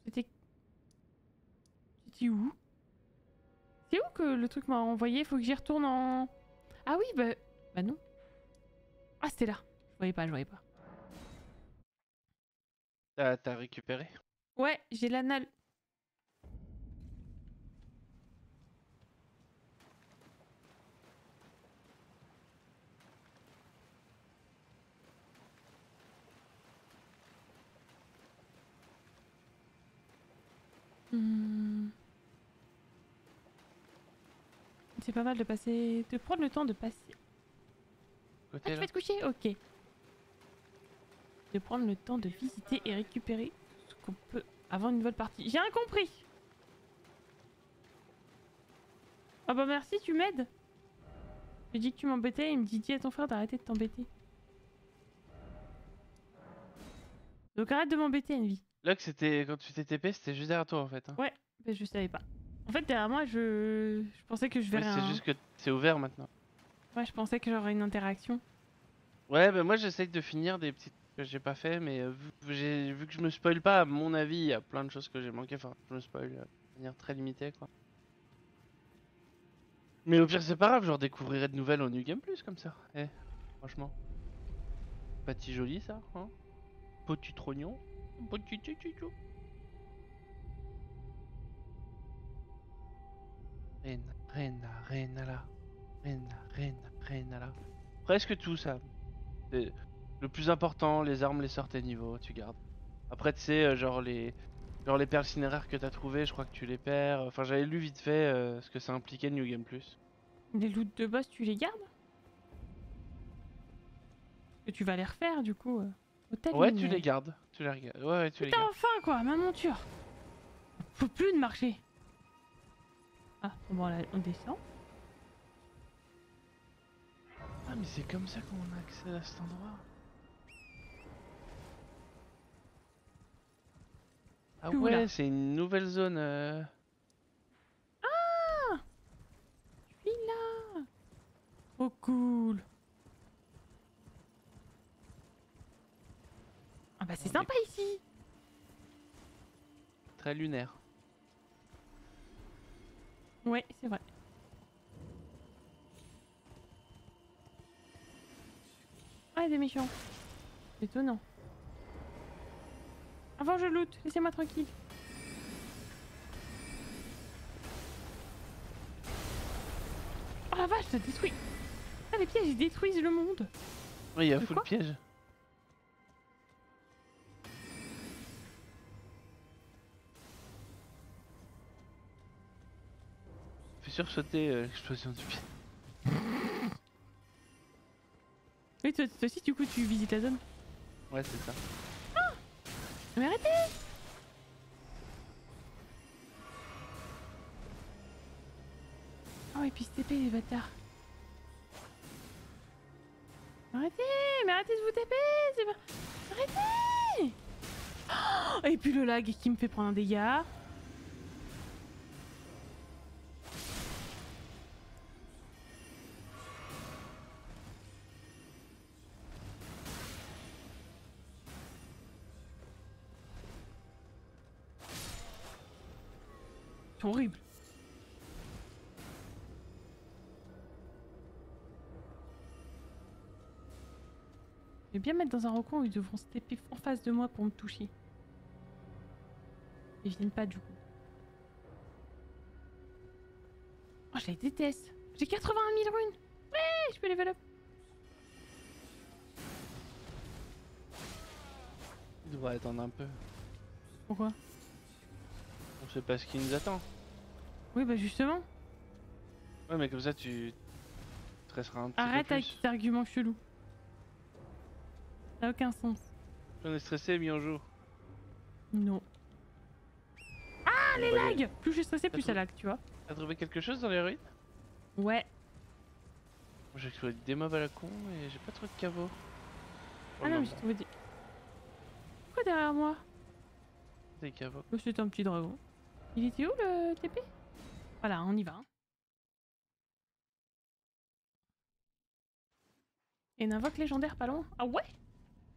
C'était... C'était où? C'est où que le truc m'a envoyé? Faut que j'y retourne en... Ah oui, bah... Bah non. Ah, c'était là. Je voyais pas, je voyais pas. T'as t'as récupéré? Ouais, j'ai l'anal. Hmm. C'est pas mal de passer, de prendre le temps de passer. Ah, tu vas te coucher Ok. De prendre le temps de visiter et récupérer ce qu'on peut avant une nouvelle partie. J'ai rien compris Ah bah merci, tu m'aides J'ai dit que tu m'embêtais, il me dit dis à ton frère d'arrêter de t'embêter. Donc arrête de m'embêter, Envy. Là que c'était quand tu t'es TP, c'était juste derrière toi en fait. Hein. Ouais, je savais pas. En fait, derrière moi, je, je pensais que je Ouais, verrais c'est un... juste que c'est ouvert maintenant. Ouais, je pensais que j'aurais une interaction. Ouais, bah moi j'essaye de finir des petites que j'ai pas fait, mais euh, vu, que je me spoil pas, à mon avis, il y a plein de choses que j'ai manqué. Enfin, je me spoil euh, de manière très limitée quoi. Mais au pire, c'est pas grave, je redécouvrirai de nouvelles au New Game Plus comme ça. Eh, franchement. Pas si joli ça, hein Petit trognon. Petit. Rena, Rena, Rena là. Rena, Rena, Rena là. Presque tout ça. Le plus important, les armes, les sorties niveau, tu gardes. Après, tu sais, euh, genre les, genre les perles cinéraires que t'as trouvées, je crois que tu les perds. Enfin, j'avais lu vite fait euh, ce que ça impliquait New Game Plus. Les loots de boss, tu les gardes? Et tu vas les refaire du coup. euh, Ouais, tu les gardes. Tu les regardes. Ouais, ouais, tu les Putain, gardes. enfin quoi, ma monture Faut plus de marcher. Ah, bon, là, on descend. Ah, mais c'est comme ça qu'on a accès à cet endroit. Ah ouais, c'est une nouvelle zone. euh, Je suis là Trop cool Ah bah c'est sympa ici très lunaire. Ouais, c'est vrai. Ah, des méchants. Étonnant. Avant je loot, laissez-moi tranquille. Oh la vache, ça détruit. Ah, les pièges, ils détruisent le monde. Oui, il y a full piège. Fais sursauter euh, l'explosion du pied. Oui, toi, toi aussi, du coup, tu visites la zone. Ouais, c'est ça. Mais arrêtez Oh, et puis TP, les bâtards. Arrêtez Mais arrêtez de vous taper c'est pas... Arrêtez Oh, Et puis le lag qui me fait prendre un dégât. C'est horrible. Je vais bien mettre dans un recoin où ils devront se taper en face de moi pour me toucher. Ils viennent pas du coup. Oh, je les déteste. J'ai 81 000 runes. Ouais, je peux level up. Il devrait attendre un peu. Pourquoi? Sait pas ce qui nous attend. Oui, bah justement. Ouais, mais comme ça, tu te resteras un petit Arrête peu avec plus. cet argument chelou. Ça n'a aucun sens. On est stressé, mis en jour. Non. Ah, les Lag Plus je suis stressée, plus ça lag, tu vois. T'as trouvé quelque chose dans les ruines? Ouais. J'ai trouvé des mobs à la con et j'ai pas trop de caveau. Ah non, mais j'ai trouvé des... Pourquoi derrière moi? Des caveaux. Oh, C'était un petit dragon. Il était où le TP Voilà, on y va. hein. Et une invoque légendaire pas loin Ah ouais?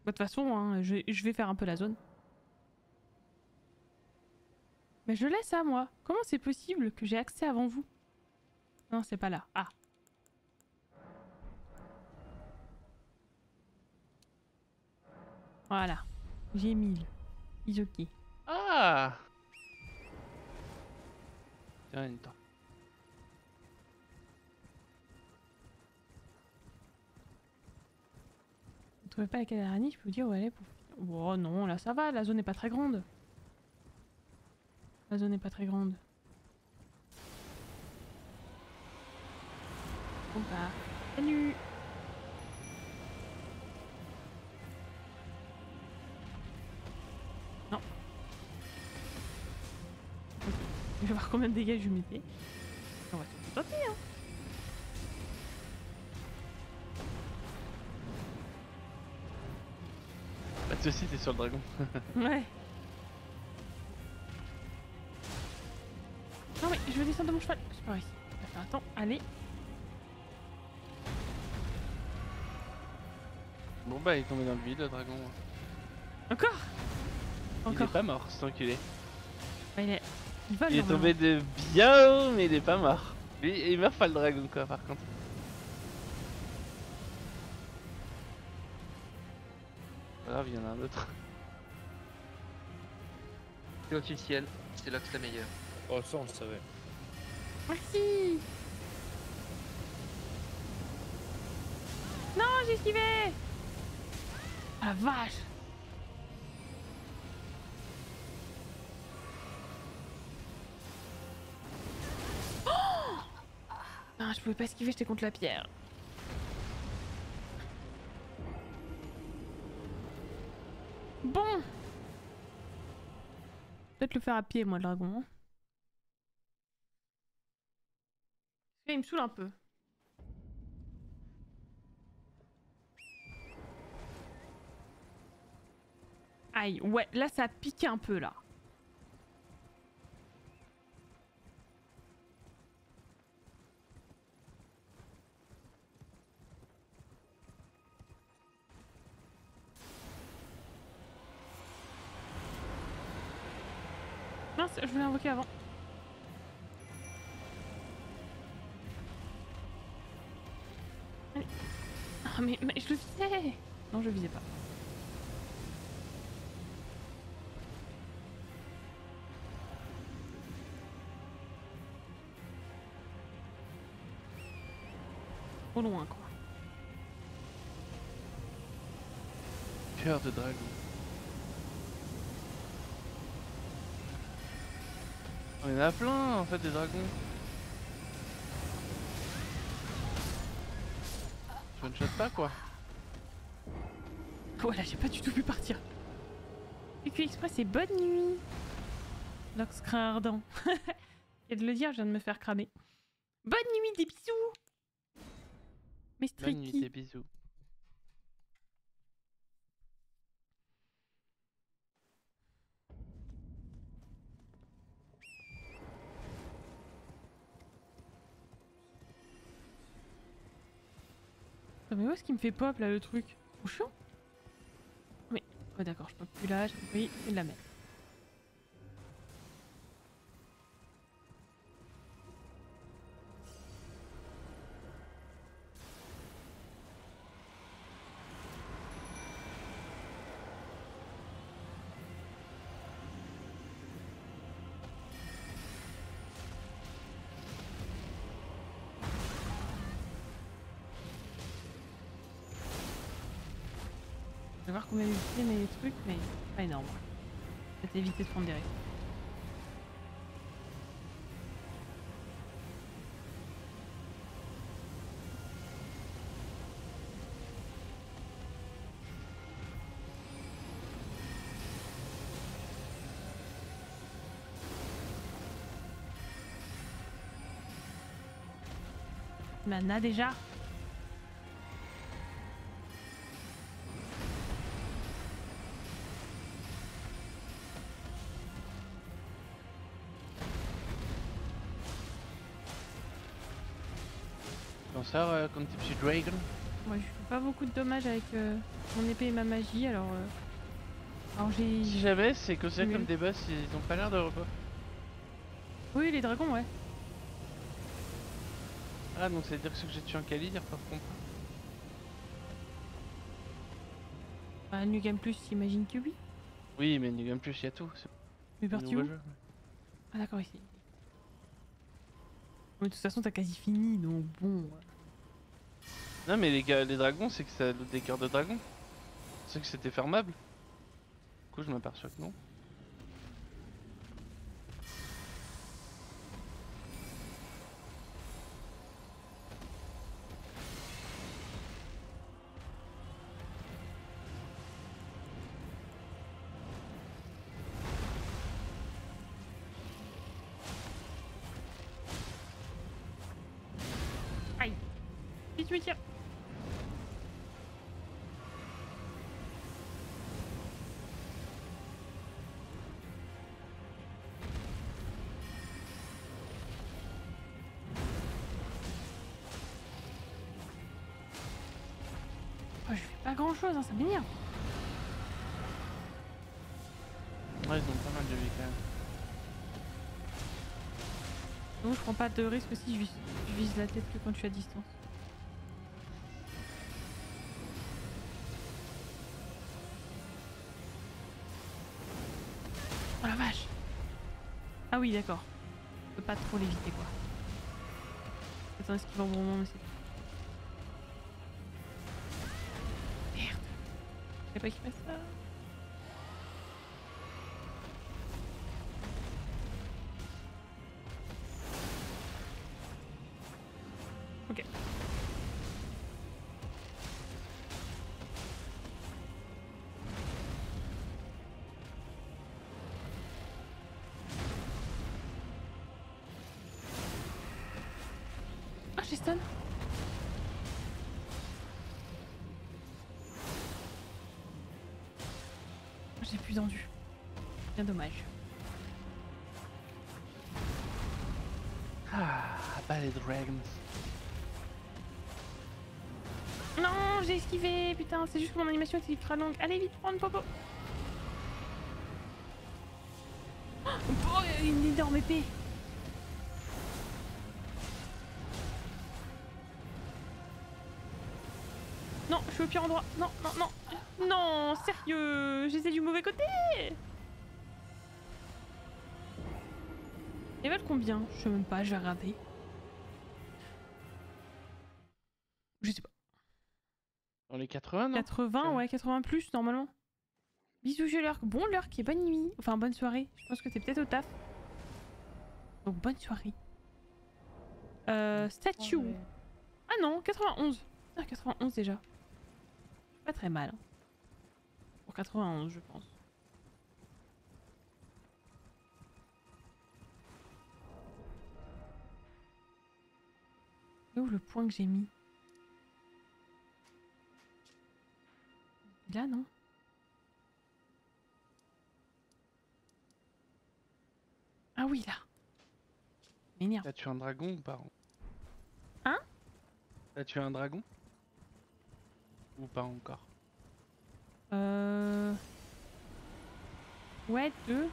Bah, De toute façon, hein, je, vais faire un peu la zone. Mais je laisse à moi. Comment c'est possible que j'ai accès avant vous? Non, c'est pas là. Ah. Voilà. J'ai 1000. Isoki. Ah Une temps. Vous trouvez pas la Cadarani Je peux vous dire où elle est pour... Oh non, là ça va, la zone n'est pas très grande. La zone n'est pas très grande. Bon bah, salut vais voir combien de dégâts je lui mettais. On va tout tenter, hein. Pas de soucis, t'es sur le dragon. Ouais. Non mais je vais descendre de mon cheval. C'est pas. Enfin, attends, allez. Bon bah, il est tombé dans le vide, le dragon. Encore? Il est Encore. pas mort, cet enculé. Bah, il est... Il est tombé de bien haut, mais il est pas mort. Lui, il meurt pas le dragon, quoi, par contre. Grave, il y en a un autre. C'est officiel, c'est là que c'est meilleur. Oh, ça, on le savait. Merci Non, j'ai esquivé Ah la vache je pouvais pas esquiver, j'étais contre la pierre. Bon Peut-être le faire à pied, moi, le dragon. hein. Il me saoule un peu. Aïe, ouais, là ça a piqué un peu là. Mince, je voulais invoquer avant. Ah mais, mais je le visais Non, je visais pas. Au loin, quoi. Cœur de dragon. Il y en a plein en fait des dragons. Tu one shot pas quoi. Voilà, j'ai pas du tout pu partir. PQ Express et bonne nuit. Nox crin ardent. Et de le dire, je viens de me faire cramer. Bonne nuit, des bisous Mes Bonne nuit, des bisous. Mais où est-ce qu'il me fait pop là le truc Au chiant Oui, ouais, d'accord, je peux plus là. j'ai compris, il la met. Je vais voir combien fait mes trucs, mais pas énorme. Peut-être éviter de prendre des risques. Mana déjà? Sors euh, tes dragons Moi je fais pas beaucoup de dommages avec euh, mon épée et ma magie alors. euh, Alors j'ai. Si jamais c'est considéré comme des boss, ils ont pas l'air de repos. Oui, les dragons, ouais. Ah donc ça veut dire que ceux que j'ai tués en Kali, ils repartent pas. Bah, New Game Plus, j'imagine que oui. Oui mais New Game Plus y a tout. C'est Mais parti où jeu. Ah d'accord, ici. Mais de toute façon, t'as quasi fini, donc bon. Non mais les, gars, les dragons c'est que ça des cœurs de dragon. C'est que c'était fermable. Du coup je m'aperçois que non. Chose, hein, ça m'énerve. Ouais ils ont pas mal de vie quand même. Donc je prends pas de risque si je vise, je vise la tête que quand je suis à distance. Oh la vache Ah oui d'accord. Je peux pas trop l'éviter quoi. Attends, esquive en bon moment, mais c'est. Je dommage. Ah, pas les dragons. Non, j'ai esquivé, putain, c'est juste que mon animation était ultra longue. Allez vite, prendre Popo. Oh, une énorme épée. Non, je suis au pire endroit. Non, non, non. Non, sérieux, j'essaie du mauvais côté. Level combien? Je sais même pas, je vais regarder. Je sais pas. Dans les 80, non? 80, ouais, 80 plus normalement. Bisous, je Lurk. Bon Lurk et bonne nuit. Enfin, bonne soirée. Je pense que t'es peut-être au taf. Donc, bonne soirée. Euh, statue. Ouais. Ah non, 91. Ah, 91 déjà. Pas très mal. hein. Pour 91, je pense. Et où le point que j'ai mis Là, non? Ah oui, là. M'énerve. T'as tué un dragon ou pas Hein? T'as tué un dragon? Ou pas encore? Euh... Ouais, deux.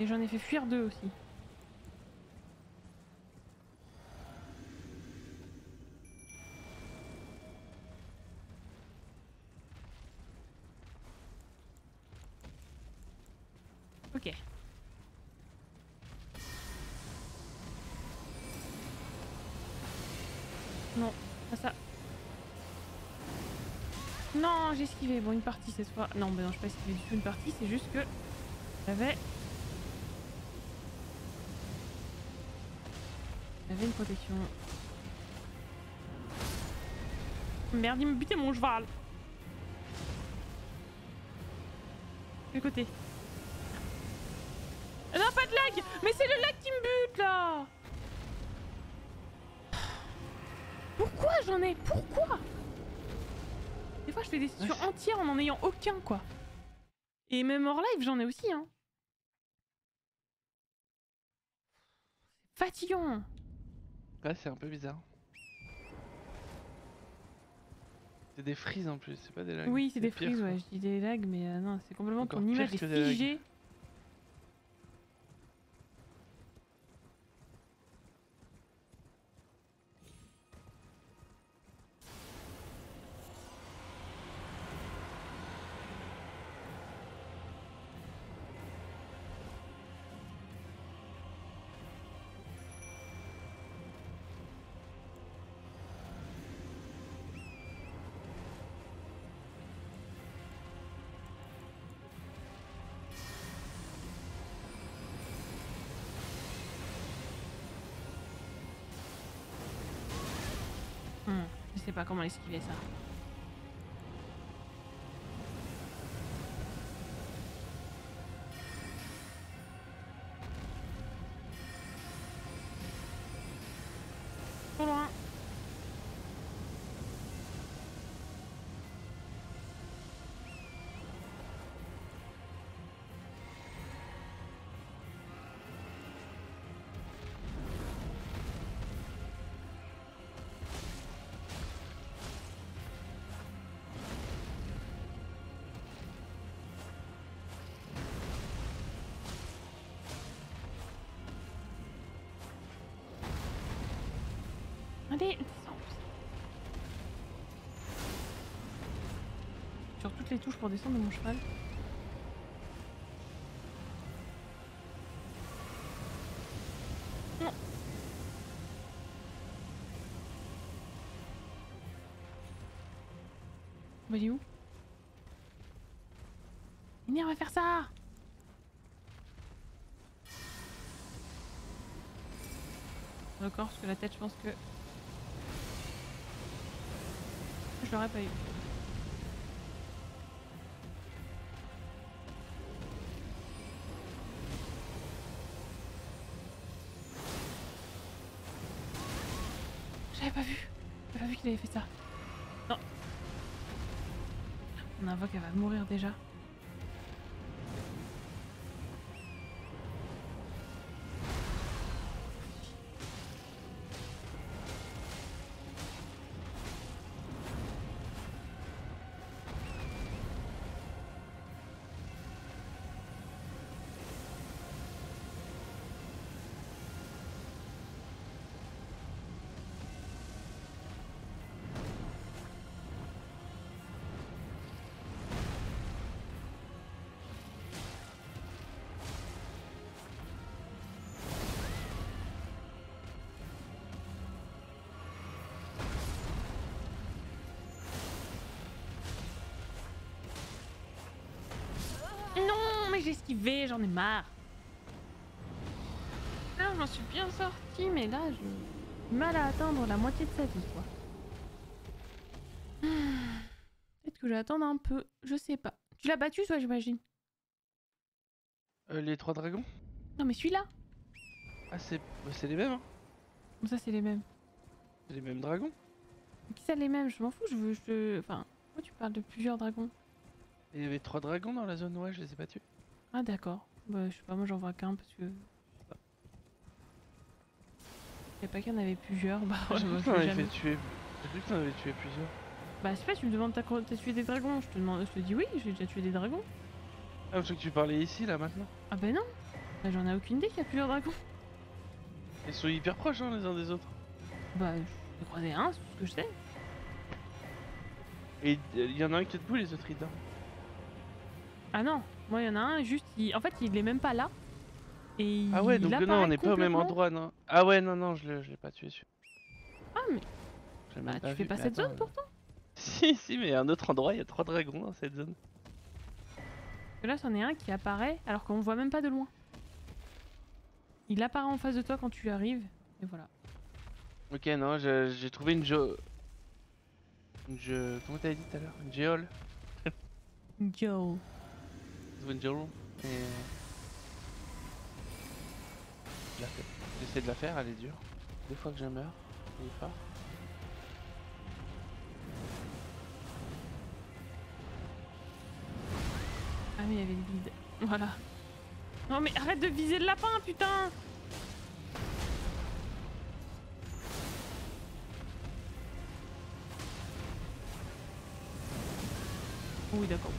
Et j'en ai fait fuir deux aussi. Ok. Non, pas ça. Non, j'ai esquivé. Bon, une partie cette fois. Non, bah non, je pas esquivé du tout une partie, c'est juste que j'avais. J'avais une protection. Merde, il me butait mon cheval. Quel côté Ah Non, pas de lag Mais c'est le lag qui me bute là Pourquoi j'en ai? Pourquoi? Je fais des sessions entières en en ayant aucun quoi. Et même hors live j'en ai aussi hein. C'est fatigant. Ouais, c'est un peu bizarre. C'est des frises en plus, c'est pas des lags. Oui c'est des frises ouais, je dis des lags mais euh, non c'est complètement ton image est figée. Sais pas comment esquiver ça. les touches pour descendre mon cheval. Non. Bah, il est où? On va faire ça D'accord, parce que la tête, je pense que... Je l'aurais pas eu. Qu'il avait fait ça. Non. Mon invoque, elle va mourir déjà. Mais j'ai esquivé, j'en ai marre. Là, je m'en suis bien sortie, mais là, j'ai mal à atteindre la moitié de sa vie, quoi. Peut-être que je vais attendre un peu, je sais pas. Tu l'as battu, toi, j'imagine? Euh, les trois dragons? Non, mais celui-là Ah, c'est bah, c'est les mêmes, hein ça, c'est les mêmes. C'est les mêmes dragons Qui ça, les mêmes? Je m'en fous, je veux... Je... Enfin, pourquoi tu parles de plusieurs dragons? Il y avait trois dragons dans la zone, ouais, je les ai pas tués. Ah, d'accord. Bah, je sais pas, moi, j'en vois qu'un, parce que... Je savais pas qu'il y en avait plusieurs, bah ouais, je jamais... tuer. J'ai cru que t'en avais tué plusieurs. Bah, je sais pas, tu me demandes t'as tué des dragons, je te demande... Je te dis oui, j'ai déjà tué des dragons. Ah, parce que tu parlais ici, là, maintenant. Ah bah non Bah j'en ai aucune idée qu'il y a plusieurs dragons. Ils sont hyper proches, hein, les uns des autres. Bah j'ai croisé un, c'est tout ce que je sais. Et euh, il y en a un qui est debout, les autres ils dorment. Ah non, moi il y en a un, juste, il... en fait il est même pas là. Et Ah ouais, il donc non, on n'est pas au même endroit, non Ah ouais, non, non, je l'ai pas tué, celui Ah mais bah, tu fais pas cette attends, zone euh, pourtant. Si, si, mais à un autre endroit, il y a trois dragons dans cette zone. Parce que là c'en est un qui apparaît alors qu'on voit même pas de loin. Il apparaît en face de toi quand tu arrives. Et voilà. Ok, non, j'ai trouvé une jo... Une je... Comment t'avais dit tout à l'heure? Une géole une géole. Et... Je la fais. J'essaie de la faire, elle est dure. Des fois que je meurs, il est fort. Ah mais il y avait le vide. Voilà. Non mais arrête de viser le lapin putain Oui d'accord.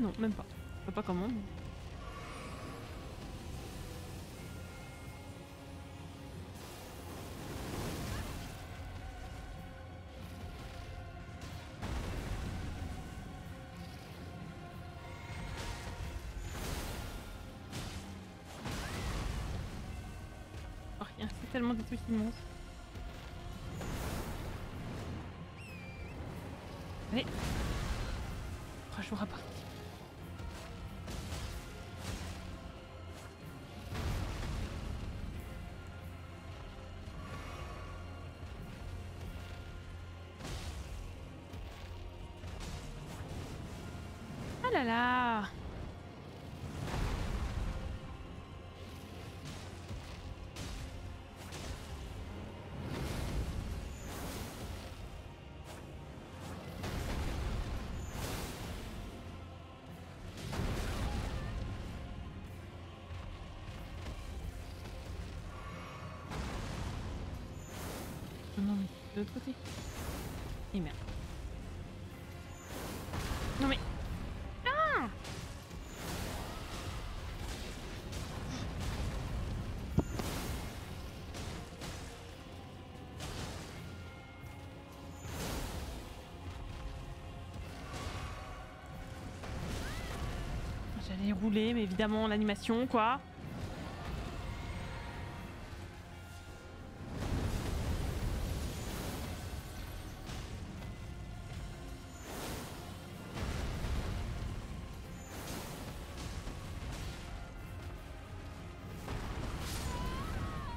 Non, même pas. Pas comment. mais- Oh, rien, c'est tellement des trucs immenses. Allez. Trois jours à partir. Là Non mais de l'autre côté. J'allais rouler, mais évidemment, l'animation, quoi.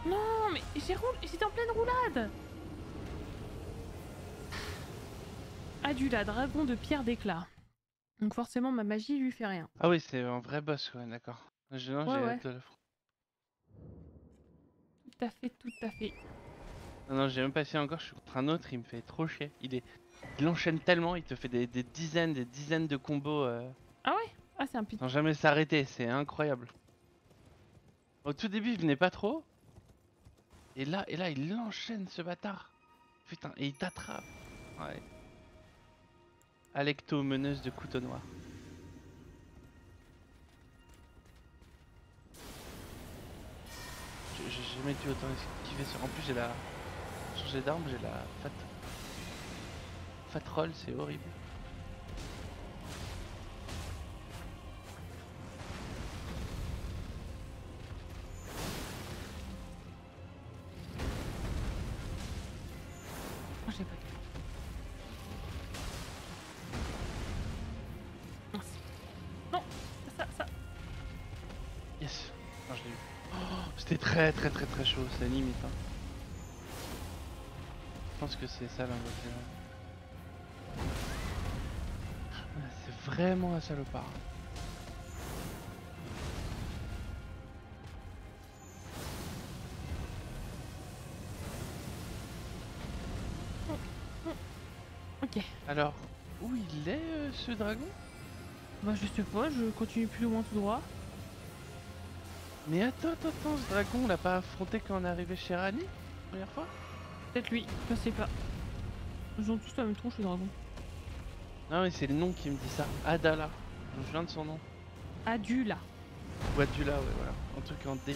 Non, mais j'étais en pleine roulade ah, Adula, dragon de pierre d'éclat. Donc forcément, ma magie lui fait rien. Ah oui, c'est un vrai boss, ouais, d'accord. Ouais, j'ai ouais. de. Tout à fait, tout à fait. Non, non, j'ai même pas essayé encore, je suis contre un autre, il me fait trop chier. Il est... Il enchaîne tellement, il te fait des, des dizaines, des dizaines de combos euh, Ah ouais? Ah, c'est un putain. sans jamais s'arrêter, c'est incroyable. Au tout début, il venait pas trop. Et là, et là, il enchaîne ce bâtard. Putain, et il t'attrape. Ouais. Alecto, meneuse de couteau noir. J'ai jamais dû autant esquiver sur. En plus, j'ai la. Changer d'arme, j'ai la fat. Fat c'est horrible. Que c'est ça l'invoqué. Ah, C'est vraiment un salopard. Ok. Alors, où il est euh, ce dragon? Bah, je sais pas, je continue plus ou moins tout droit. Mais attends, attends, attends, ce dragon on l'a pas affronté quand on est arrivé chez Rani Première fois? Peut-être lui, je sais pas. Ils ont tous la même tronche, les dragons. Non mais c'est le nom qui me dit ça. Adala. Je me souviens de son nom. Adula. Ou Adula, ouais voilà. Un truc en D.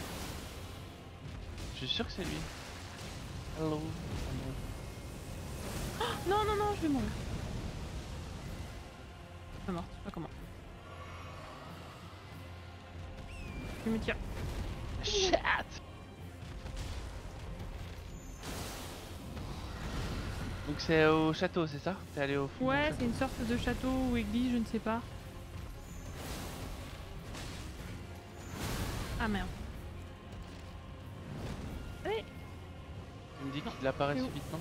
Je suis sûr que c'est lui. Hello. Non, non, non, je vais mourir. Je suis morte, je sais pas comment. Je me tire. Shit Donc c'est au château, c'est ça? T'es allé au fond Ouais, c'est une sorte de château ou église, je ne sais pas. Ah merde. Allez Tu me dis qu'il apparaît subitement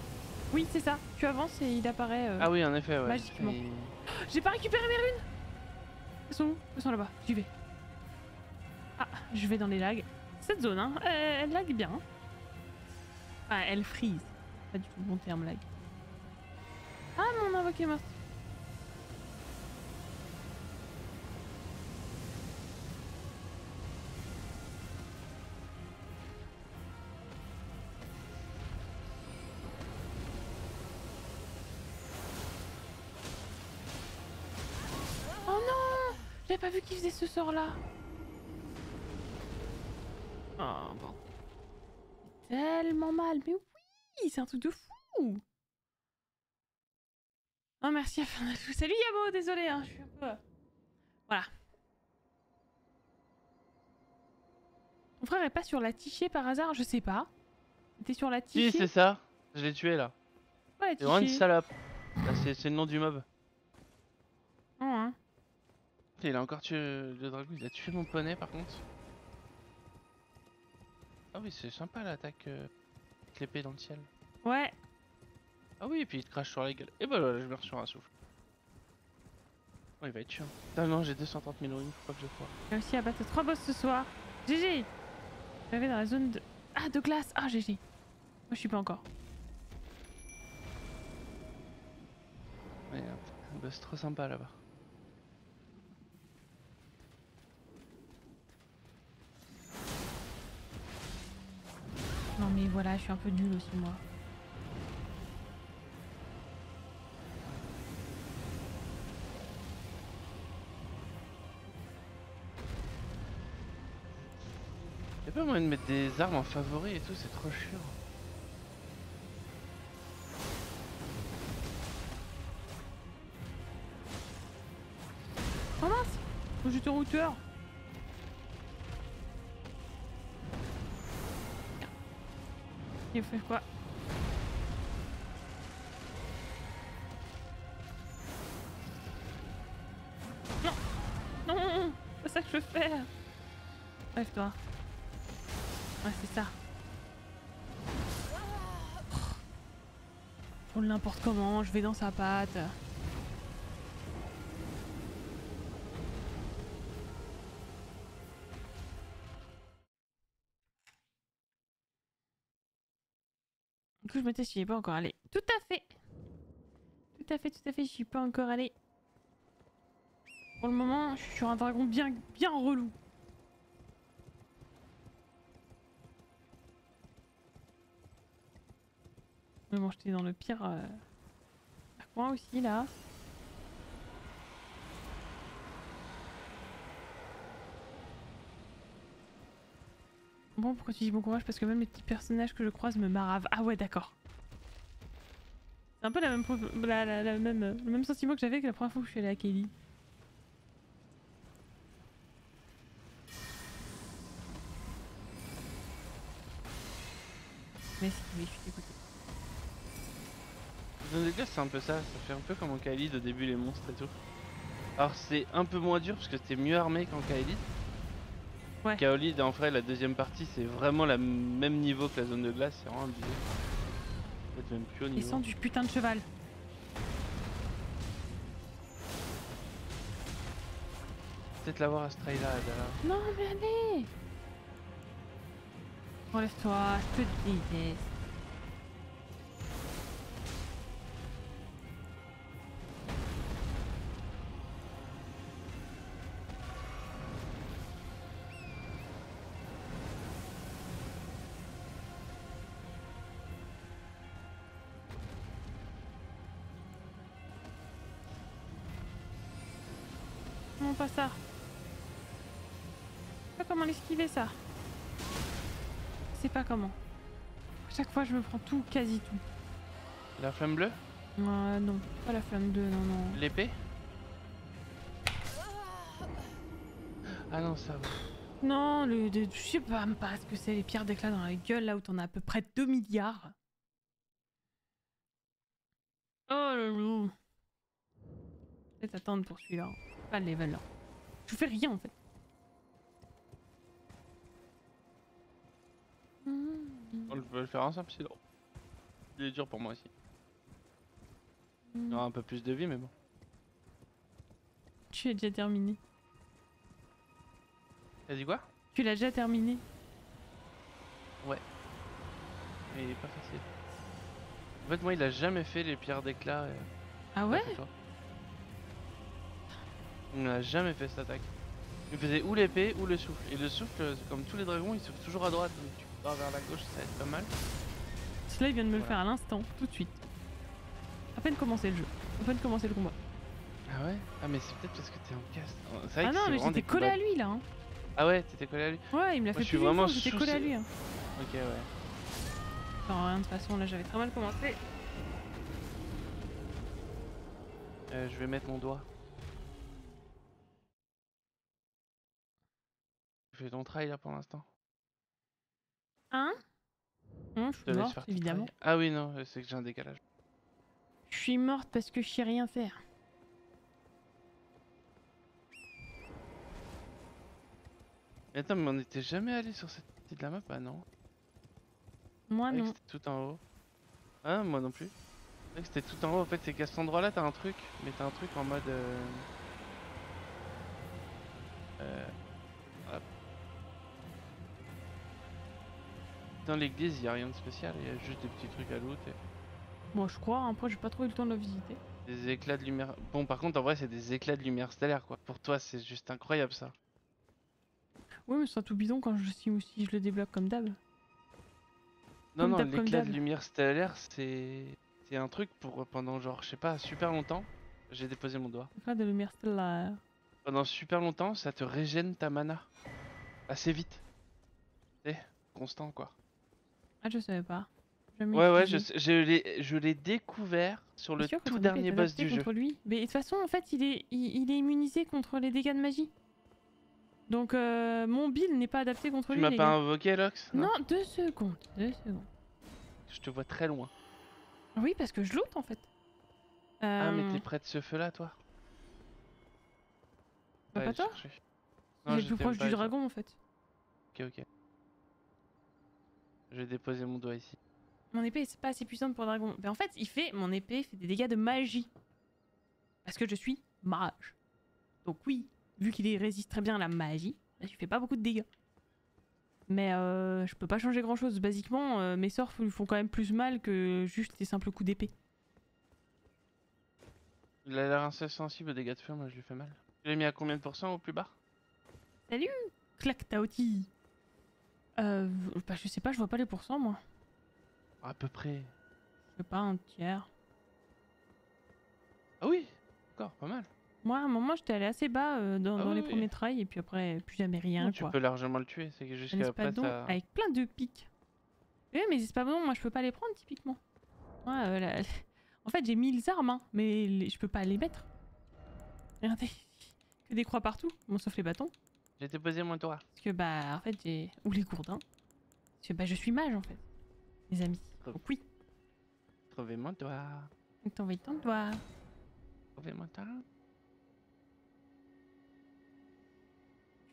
Oui, c'est ça. Tu avances et il apparaît. euh, Ah oui, en effet, ouais. magiquement. Et- J'ai pas récupéré mes runes Elles sont où? Elles sont là-bas. J'y vais. Ah, je vais dans les lags. Cette zone, hein, elle lag bien. Ah, elle freeze. Pas du tout le bon terme, lag. Ah, mon invoqué est mort. Oh non J'avais pas vu qu'il faisait ce sort-là. Oh bon. Tellement mal, mais oui, c'est un truc de fou. Oh merci à. Salut Yabo, désolé, hein, je suis un peu. Voilà. Mon frère est pas sur la tichée par hasard, je sais pas. T'es sur la Si, tichée c'est ça. Je l'ai tué là. La C'est vraiment une salope. C'est c'est le nom du mob. Oh, hein. Il a encore tué le dragon, il a tué mon poney par contre. Ah oui, c'est sympa l'attaque euh, avec l'épée dans le ciel. Ouais, Ah oui, et puis il te crache sur la gueule. Et bah voilà, je meurs sur un souffle. Oh, il va être chiant. Ah non, j'ai 230 000 runes, faut pas que je crois. j'ai réussi à battre trois boss ce soir. GG J'avais dans la zone de... Ah, de glace Ah, GG. Moi, je suis pas encore. Merde, un boss trop sympa là-bas. Non mais voilà, je suis un peu nulle aussi moi. Y'a pas moyen de mettre des armes en favori et tout, c'est trop chiant. Oh mince Faut au routeur Il fait quoi Non Non C'est ça que je veux faire Bref toi. Ouais, c'est ça. On n'importe comment, je vais dans sa patte. Du coup, je me teste, j'y ai pas encore allé. Tout à fait Tout à fait, tout à fait, j'y suis pas encore allé. Pour le moment, je suis sur un dragon bien, bien relou. Mais bon, j'étais dans le pire euh, coin aussi là. Bon, pourquoi tu dis bon courage? Parce que même les petits personnages que je croise me maravent. Ah ouais, d'accord. C'est un peu la même, la, même, euh, le même sentiment que j'avais que la première fois que je suis allée à Kelly. Mais si, je suis. Zone de glace, c'est un peu ça, ça fait un peu comme en Kaelid au début, les monstres et tout. Alors, c'est un peu moins dur parce que c'était mieux armé qu'en Kaelid. Ouais. Kaolid, en vrai, la deuxième partie, c'est vraiment le même niveau que la zone de glace, c'est vraiment abusé. Peut-être même plus haut niveau. sans du putain de cheval. Peut-être l'avoir à ce trail là. Non, mais allez Relève-toi, je te déteste. Ça. Je sais pas comment. À chaque fois je me prends tout, quasi tout. La flamme bleue? Euh, non, pas la flamme 2, non, non. L'épée? Ah non, ça va. Non, le, de- je sais pas même pas ce que c'est, les pierres d'éclat dans la gueule là où t'en as à peu près 2 milliards. Oh le loup. Peut-être attendre pour celui-là. Pas le level là. Je fais rien en fait. Faire en simple sinon. Il est dur pour moi aussi. Il aura un peu plus de vie, mais bon. Tu l'as déjà terminé. T'as dit quoi? Tu l'as déjà terminé. Mais il est pas facile. En fait, moi, il a jamais fait les pierres d'éclat. et- Ah ouais? c'est. Il n'a jamais fait cette attaque. Il faisait ou l'épée ou le souffle. Et le souffle, euh, comme tous les dragons, il souffle toujours à droite. Donc tu vers la gauche, ça va être pas mal. Cela il vient de me le faire à l'instant, tout de suite. À peine commencé le jeu. À peine commencé le combat. Ah ouais? Ah, mais c'est peut-être parce que t'es en vrai Ah que non, mais j'étais collé à lui là. hein. Ah ouais, t'étais collé à lui? Ouais, il me l'a fait je suis vraiment j'étais collé à lui. Hein. Ok, ouais. Enfin, rien de toute façon, là j'avais très mal commencé. Euh, je vais mettre mon doigt. Tu fais ton trail là pour l'instant. Hein? Hum, Je suis morte, évidemment. Ah oui, non, c'est que j'ai un décalage. Je suis morte parce que je sais rien faire. Mais attends, mais on n'était jamais allé sur cette partie de la map, ah non Moi non. C'était tout en haut. Ah, moi non plus. C'était tout en haut. En fait, c'est qu'à cet endroit-là, t'as un truc. Mais t'as un truc en mode. Euh... euh, Dans l'église, il y a rien de spécial. Il y a juste des petits trucs à loot et Bon, je crois, hein, après j'ai pas trop eu le temps de le visiter. des éclats de lumière. Bon, par contre, en vrai, c'est des éclats de lumière stellaire, quoi. Pour toi, c'est juste incroyable ça. Oui, mais ce sera tout bidon quand je, si, si je le débloque comme d'hab. Non, Comme non, l'éclat de lumière stellaire, c'est. C'est un truc pour pendant genre, je sais pas, super longtemps. J'ai déposé mon doigt. Pas de lumière stellaire. Pendant super longtemps, ça te régène ta mana. Assez vite. Eh, constant quoi. Ah, je savais pas. Ouais, ouais, je, je l'ai découvert sur le sûr tout dernier boss du jeu. lui? Mais de toute façon, en fait, il est, il, il est immunisé contre les dégâts de magie. Donc, euh, mon build n'est pas adapté contre Tu lui. m'as les pas gars. invoqué, Lox? Non, deux secondes. Deux secondes. Je te vois très loin. Oui, parce que je loot en fait. Ah, mais Euh, t'es près de ce feu-là, toi? Bah, pas toi. Il est plus j'étais proche du dragon en fait. Ok, ok. Je vais déposer mon doigt ici. Mon épée est pas assez puissante pour dragon. Ben en fait, il fait mon épée fait des dégâts de magie. Parce que je suis mage. Donc oui, vu qu'il résiste très bien à la magie, ben, il fait pas beaucoup de dégâts. Mais euh, je peux pas changer grand chose. Basiquement, euh, mes sorts lui font quand même plus mal que juste les simples coups d'épée. Il a l'air assez sensible aux dégâts de feu, moi je lui fais mal. Tu l'as mis à combien de pourcents au plus bas? Salut Clac Taoti Euh. Bah, je sais pas, je vois pas les pourcents moi. À peu près. Je sais pas, un tiers. Ah oui D'accord, pas mal. Moi, à un moment, j'étais allé assez bas euh, dans, Ah dans les oui, premiers trails, et puis après, plus jamais rien, Non, tu quoi. peux largement le tuer, c'est que jusqu'à après ça... avec plein de pics. Oui, mais les espadons, moi, je peux pas les prendre, typiquement. Euh, la- En fait, j'ai 1000 armes, hein, mais les- je peux pas les mettre. Regardez, que des croix partout, bon, sauf les bâtons. J'ai déposé mon toit. Parce que, bah, en fait, j'ai... Ou les gourdins. Parce que, bah, je suis mage, en fait. Les amis. Donc oui, Trouvez mon donc t'envoies ton doigt. Trouvez mon toit.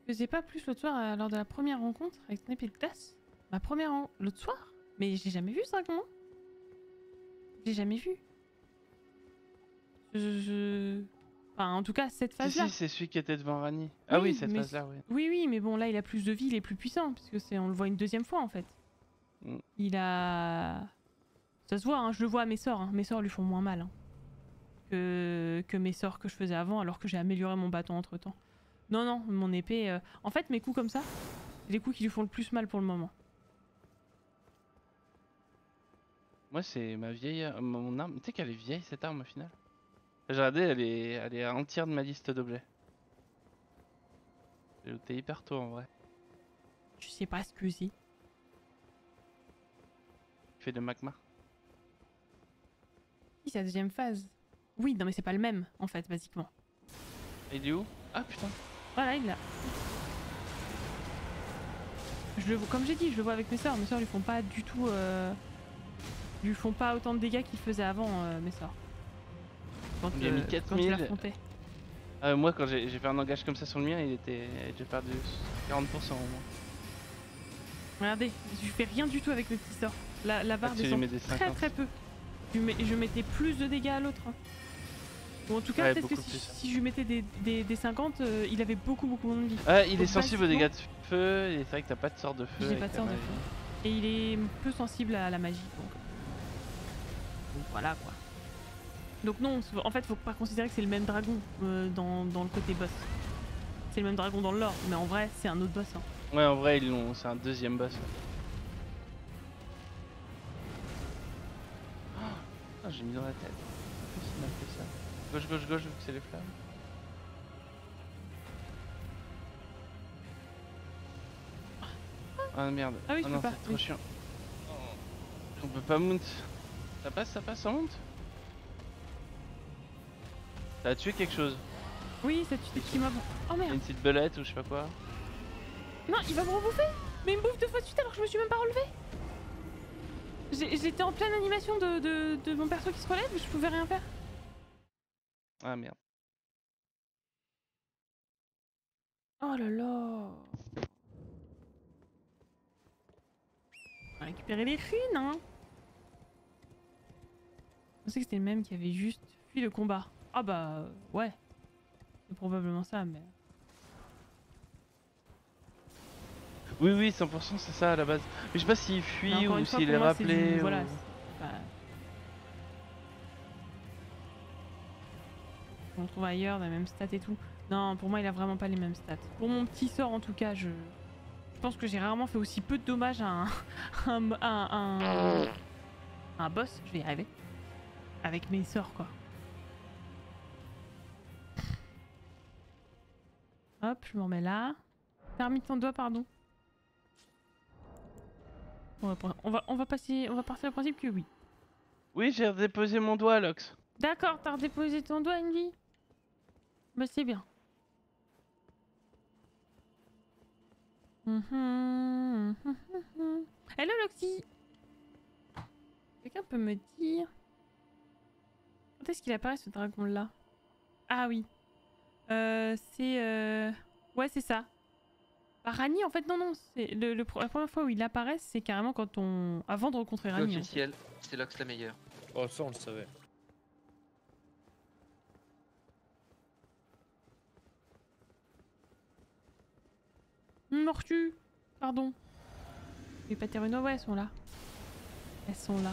Je faisais pas plus l'autre soir euh, lors de la première rencontre avec ton épée de glace Ma première ren- l'autre soir Mais j'ai jamais vu ça, comment? J'ai jamais vu. Je, je- Enfin, en tout cas, cette phase-là. si, c'est celui qui était devant Rani. Ah Oui, cette phase-là, oui. Oui, oui, mais bon, là, il a plus de vie, il est plus puissant, puisque c'est, on le voit une deuxième fois, en fait. Mm. Il a... Ça se voit, hein, je le vois à mes sorts, hein. mes sorts lui font moins mal hein, que... que mes sorts que je faisais avant, alors que j'ai amélioré mon bâton entre-temps. Non, non, mon épée... euh, En fait, mes coups comme ça, c'est les coups qui lui font le plus mal pour le moment. Moi, c'est ma vieille... euh, Mon arme... Tu sais qu'elle est vieille, cette arme, au final? J'ai regardé, elle est... elle est entière de ma liste d'objets. J'ai looté hyper tôt, en vrai. Je sais pas ce que c'est. Fait de magma. Si, c'est la deuxième phase. Oui, non, mais c'est pas le même, en fait, basiquement. Il est où? Ah, putain. Voilà, il l'a. Je le vois, comme j'ai dit, je le vois avec mes sorts. Mes sorts lui font pas du tout, euh, lui font pas autant de dégâts qu'il faisait avant, euh, mes sorts. Quand, a mis euh, quand 4000. je l'affrontais. Ah, moi, quand j'ai fait un engage comme ça sur le mien, il était... J'ai perdu 40% au moins. Regardez, je fais rien du tout avec mes petits sorts. La, la barre Ah, descend des très 50. très peu. Je, mettais plus de dégâts à l'autre. hein. Ou en tout cas, Ouais, peut-être que si, plus. si je lui mettais des, des, des 50, euh, il avait beaucoup beaucoup moins de vie. Ah, il est sensible aux dégâts de feu, et c'est vrai que t'as pas de sort de feu. J'ai pas de sort de feu. Et il est peu sensible à la magie. Donc, donc voilà quoi. Donc non, en fait, faut pas considérer que c'est le même dragon euh, dans, dans le côté boss. C'est le même dragon dans le lore, mais en vrai, c'est un autre boss. hein. Ouais, en vrai, ils l'ont... c'est un deuxième boss. Ah, j'ai mis dans la tête. Qu'est-ce qu'il m'a fait ça Gauche, gauche, gauche, vu que c'est les flammes. Ah merde. Ah oui, je peux non, pas, c'est trop oui. chiant. On peut pas mount. Ça passe, ça passe, ça monte Ça a tué quelque chose. Oui, cette petite qui m'a. Oh Il y a merde Une petite belette ou je sais pas quoi. Non, il va me rebouffer Mais il me bouffe deux fois de suite alors que je me suis même pas relevé J'étais en pleine animation de, de, de mon perso qui se relève, je pouvais rien faire. Ah merde. Oh là là On va récupérer les runes, hein Je pensais que c'était le même qui avait juste fui le combat. Ah bah, ouais. C'est probablement ça, mais... Oui, oui, 100% c'est ça à la base. Mais je sais pas s'il fuit ou s'il est rappelé. du- Voilà, ou- On le trouve ailleurs, dans les mêmes stats et tout. Non, pour moi, il a vraiment pas les mêmes stats. Pour mon petit sort, en tout cas, je... Je pense que j'ai rarement fait aussi peu de dommages à un... un, un, un- un boss, je vais y arriver. Avec mes sorts, quoi. Hop, je m'en remets là. T'as remis ton doigt, pardon. On va, on va, on va passer, on va partir du principe que oui. Oui, j'ai redéposé mon doigt, Lox. D'accord, t'as redéposé ton doigt, Envy Bah c'est bien. Mhm, mhm, mhm. Hello Loxy Quelqu'un peut me dire... Quand est-ce qu'il apparaît ce dragon là Ah oui. Euh, c'est... Euh... Ouais c'est ça. Ah, Rani, en fait, non, non. C'est le, la première fois où il apparaît, c'est carrément quand on. Avant de rencontrer C'est Rani. en fait. officiel, c'est Lox la meilleure. Oh, ça, on le savait. Mortu Pardon. Les Pateruno, ouais, elles sont là. Elles sont là.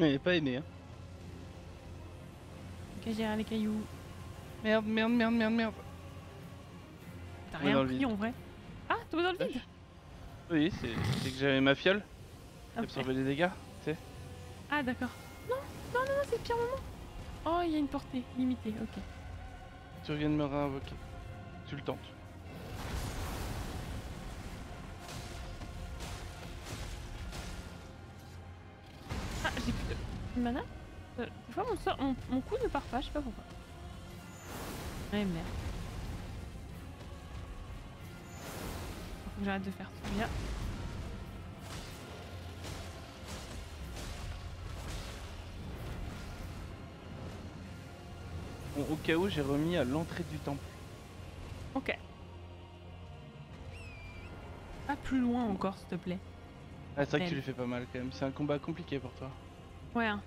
Mais pas aimé, hein. Ok, j'ai les cailloux. Merde, merde, merde, merde, merde. T'as est rien dans le pris en vrai. Ah, tombé dans le vide Oui, c'est que j'avais ma fiole qui Ok. absorbait les dégâts. Ah, d'accord. Non, non, non, non, c'est le pire moment. Oh, il y a une portée limitée, ok. Tu reviens de me réinvoquer. Tu le tentes. De mana Euh, Des fois, mon, sort- mon, mon coup ne part pas, je sais pas pourquoi. Ouais, merde. Faut que j'arrête de faire celui-là. Bon, au cas où, j'ai remis à l'entrée du temple. Ok. Pas plus loin encore, s'il te plaît. Ah, c'est vrai que tu lui fais pas mal quand même. C'est un combat compliqué pour toi. Ouais. Hein.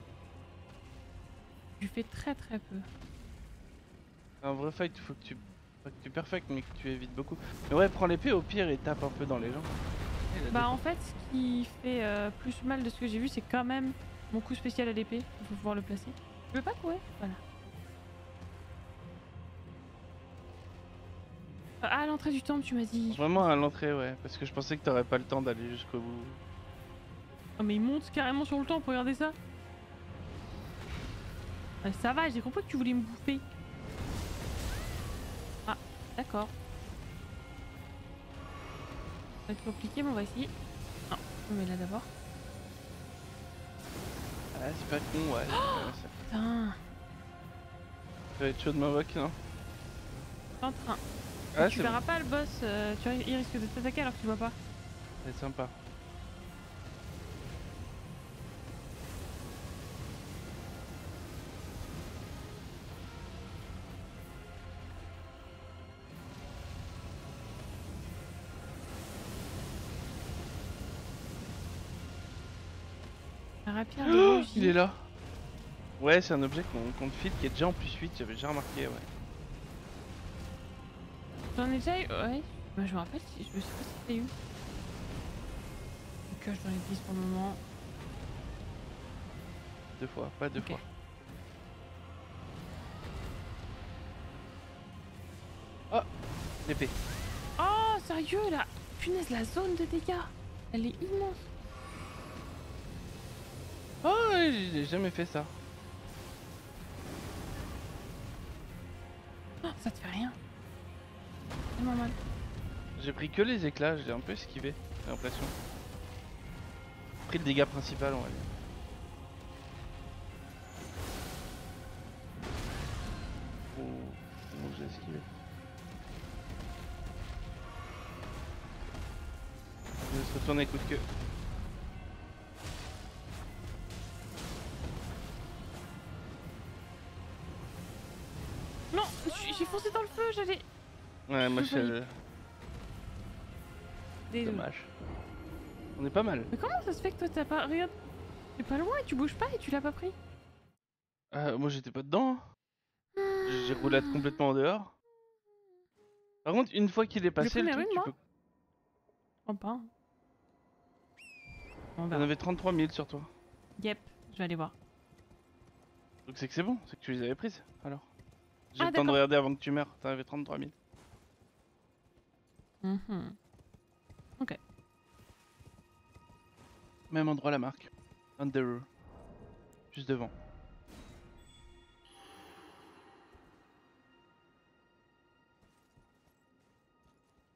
Tu fais très très peu. Un vrai fight, il faut que tu. Pas que tu perfectes, mais que tu évites beaucoup. Mais ouais, prends l'épée au pire et tape un peu dans les gens. Bah en fait, ce qui fait euh, plus mal de ce que j'ai vu, c'est quand même mon coup spécial à l'épée. Il faut pouvoir le placer. Tu veux pas courir? Voilà. Euh, Ah, à l'entrée du temple, tu m'as dit. Vraiment à l'entrée, ouais. Parce que je pensais que t'aurais pas le temps d'aller jusqu'au bout. Oh, mais il monte carrément sur le temple, regardez ça. Ah, ça va, j'ai compris que tu voulais me bouffer. Ah, d'accord. Ça va être compliqué, mais on va essayer. Non, on met là d'abord. Ah, c'est pas con, ouais. Ouais, ça- Putain, ça va être chaud de m'invoquer, non en train. Ah, tu verras pas le boss, euh, tu il risque de t'attaquer alors que tu vois pas. C'est sympa. La Oh, il est là. Ouais, c'est un objet qu'on qu'on te file qui est déjà en plus 8, j'avais déjà remarqué, ouais. J'en ai déjà eu, ouais. Bah, je me rappelle, si- je me sais pas si t'as eu. Je coche dans les 10 pour le moment. Deux fois, pas deux fois. Oh L'épée. Oh, sérieux là Punaise, la zone de dégâts Elle est immense. Oh, j'ai jamais fait ça. Oh, ça te fait rien. Tellement mal. J'ai pris que les éclats, j'ai un peu esquivé, j'ai l'impression. Pris le dégât principal, on va dire. Oh, comment j'ai esquivé Je vais se retourner coup de queue. Ouais, moi Je Désolé. Dommage. On est pas mal. Mais comment ça se fait que toi t'as pas. Regarde, t'es pas loin et tu bouges pas et tu l'as pas pris? Euh, moi j'étais pas dedans. hein. J'ai roulade complètement en dehors. Par contre, une fois qu'il est passé, le truc, tu moi peux... Je crois pas. On T'en verra. avais 33 000 sur toi. Yep, je vais aller voir. Donc c'est que c'est bon, c'est que tu les avais prises, alors. J'ai Ah, le temps de regarder avant que tu meurs, t'en avais 33 000. Mhm. Même endroit la marque. Under. Juste devant.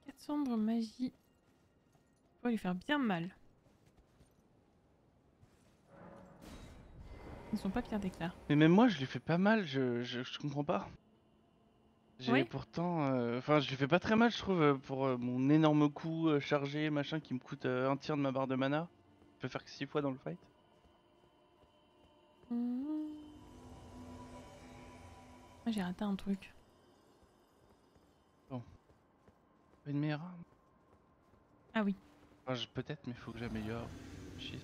Quatre cendres magie. Faut lui faire bien mal. Ils sont pas pierre d'éclair. Mais même moi je lui fais pas mal, je, je, je comprends pas. J'ai pourtant, euh, enfin, je fais pas très mal, je trouve, euh, pour euh, mon énorme coup euh, chargé, machin, qui me coûte euh, un tiers de ma barre de mana. Je peux faire que 6 fois dans le fight. Mmh. Ah, J'ai raté un truc. Pas Une meilleure arme. Ah oui. Enfin, je- peut-être, mais faut que j'améliore. Chier.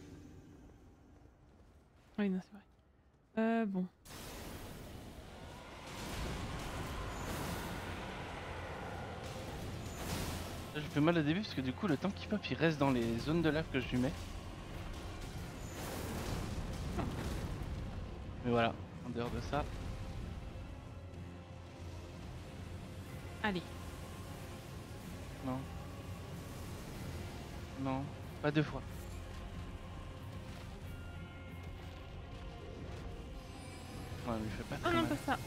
Oui, non, c'est vrai. Euh, bon. Là, je fais mal au début parce que du coup, le temps qu'il pop, il reste dans les zones de lave que je lui mets. Mais voilà, en dehors de ça, Allez. non. Non, pas deux fois. Ouais, mais il fait pas Oh très non, mal. pas ça.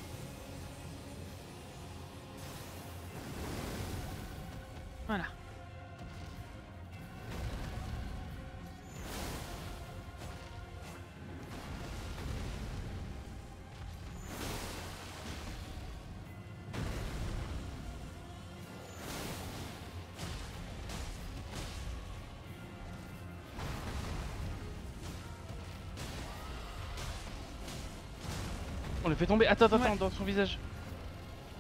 Voilà. On le fait tomber. Attends, attends, Ouais. attends, dans son visage.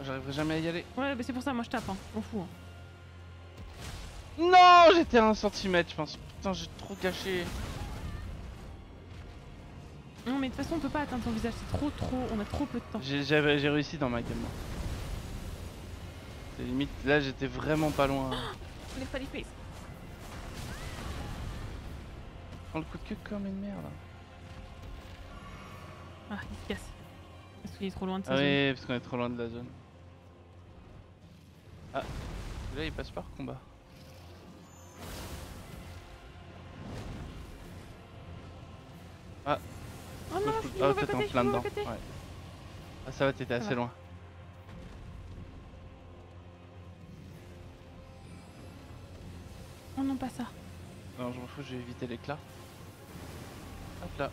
J'arriverai jamais à y aller. Ouais, bah c'est pour ça, moi je tape, hein. On fout. Hein. Non, j'étais à un centimètre, je pense. Putain, j'ai trop gâché. Non, mais de toute façon, on peut pas atteindre son visage, c'est trop, trop. On a trop peu de temps. J'ai réussi dans ma game. C'est limite, là j'étais vraiment pas loin. Pas les faces. Prends le coup de queue comme une merde. Ah, il se casse. Parce qu'il est trop loin de sa Ah zone. oui, parce qu'on est trop loin de la zone. Ah, là il passe par combat. Non, je suis peux- Ah, t'étais en plein dedans. Ouais. Ah, ça va, t'étais assez va. loin. Oh non, pas ça. Non, je m'en fous, je vais éviter l'éclat. Hop là.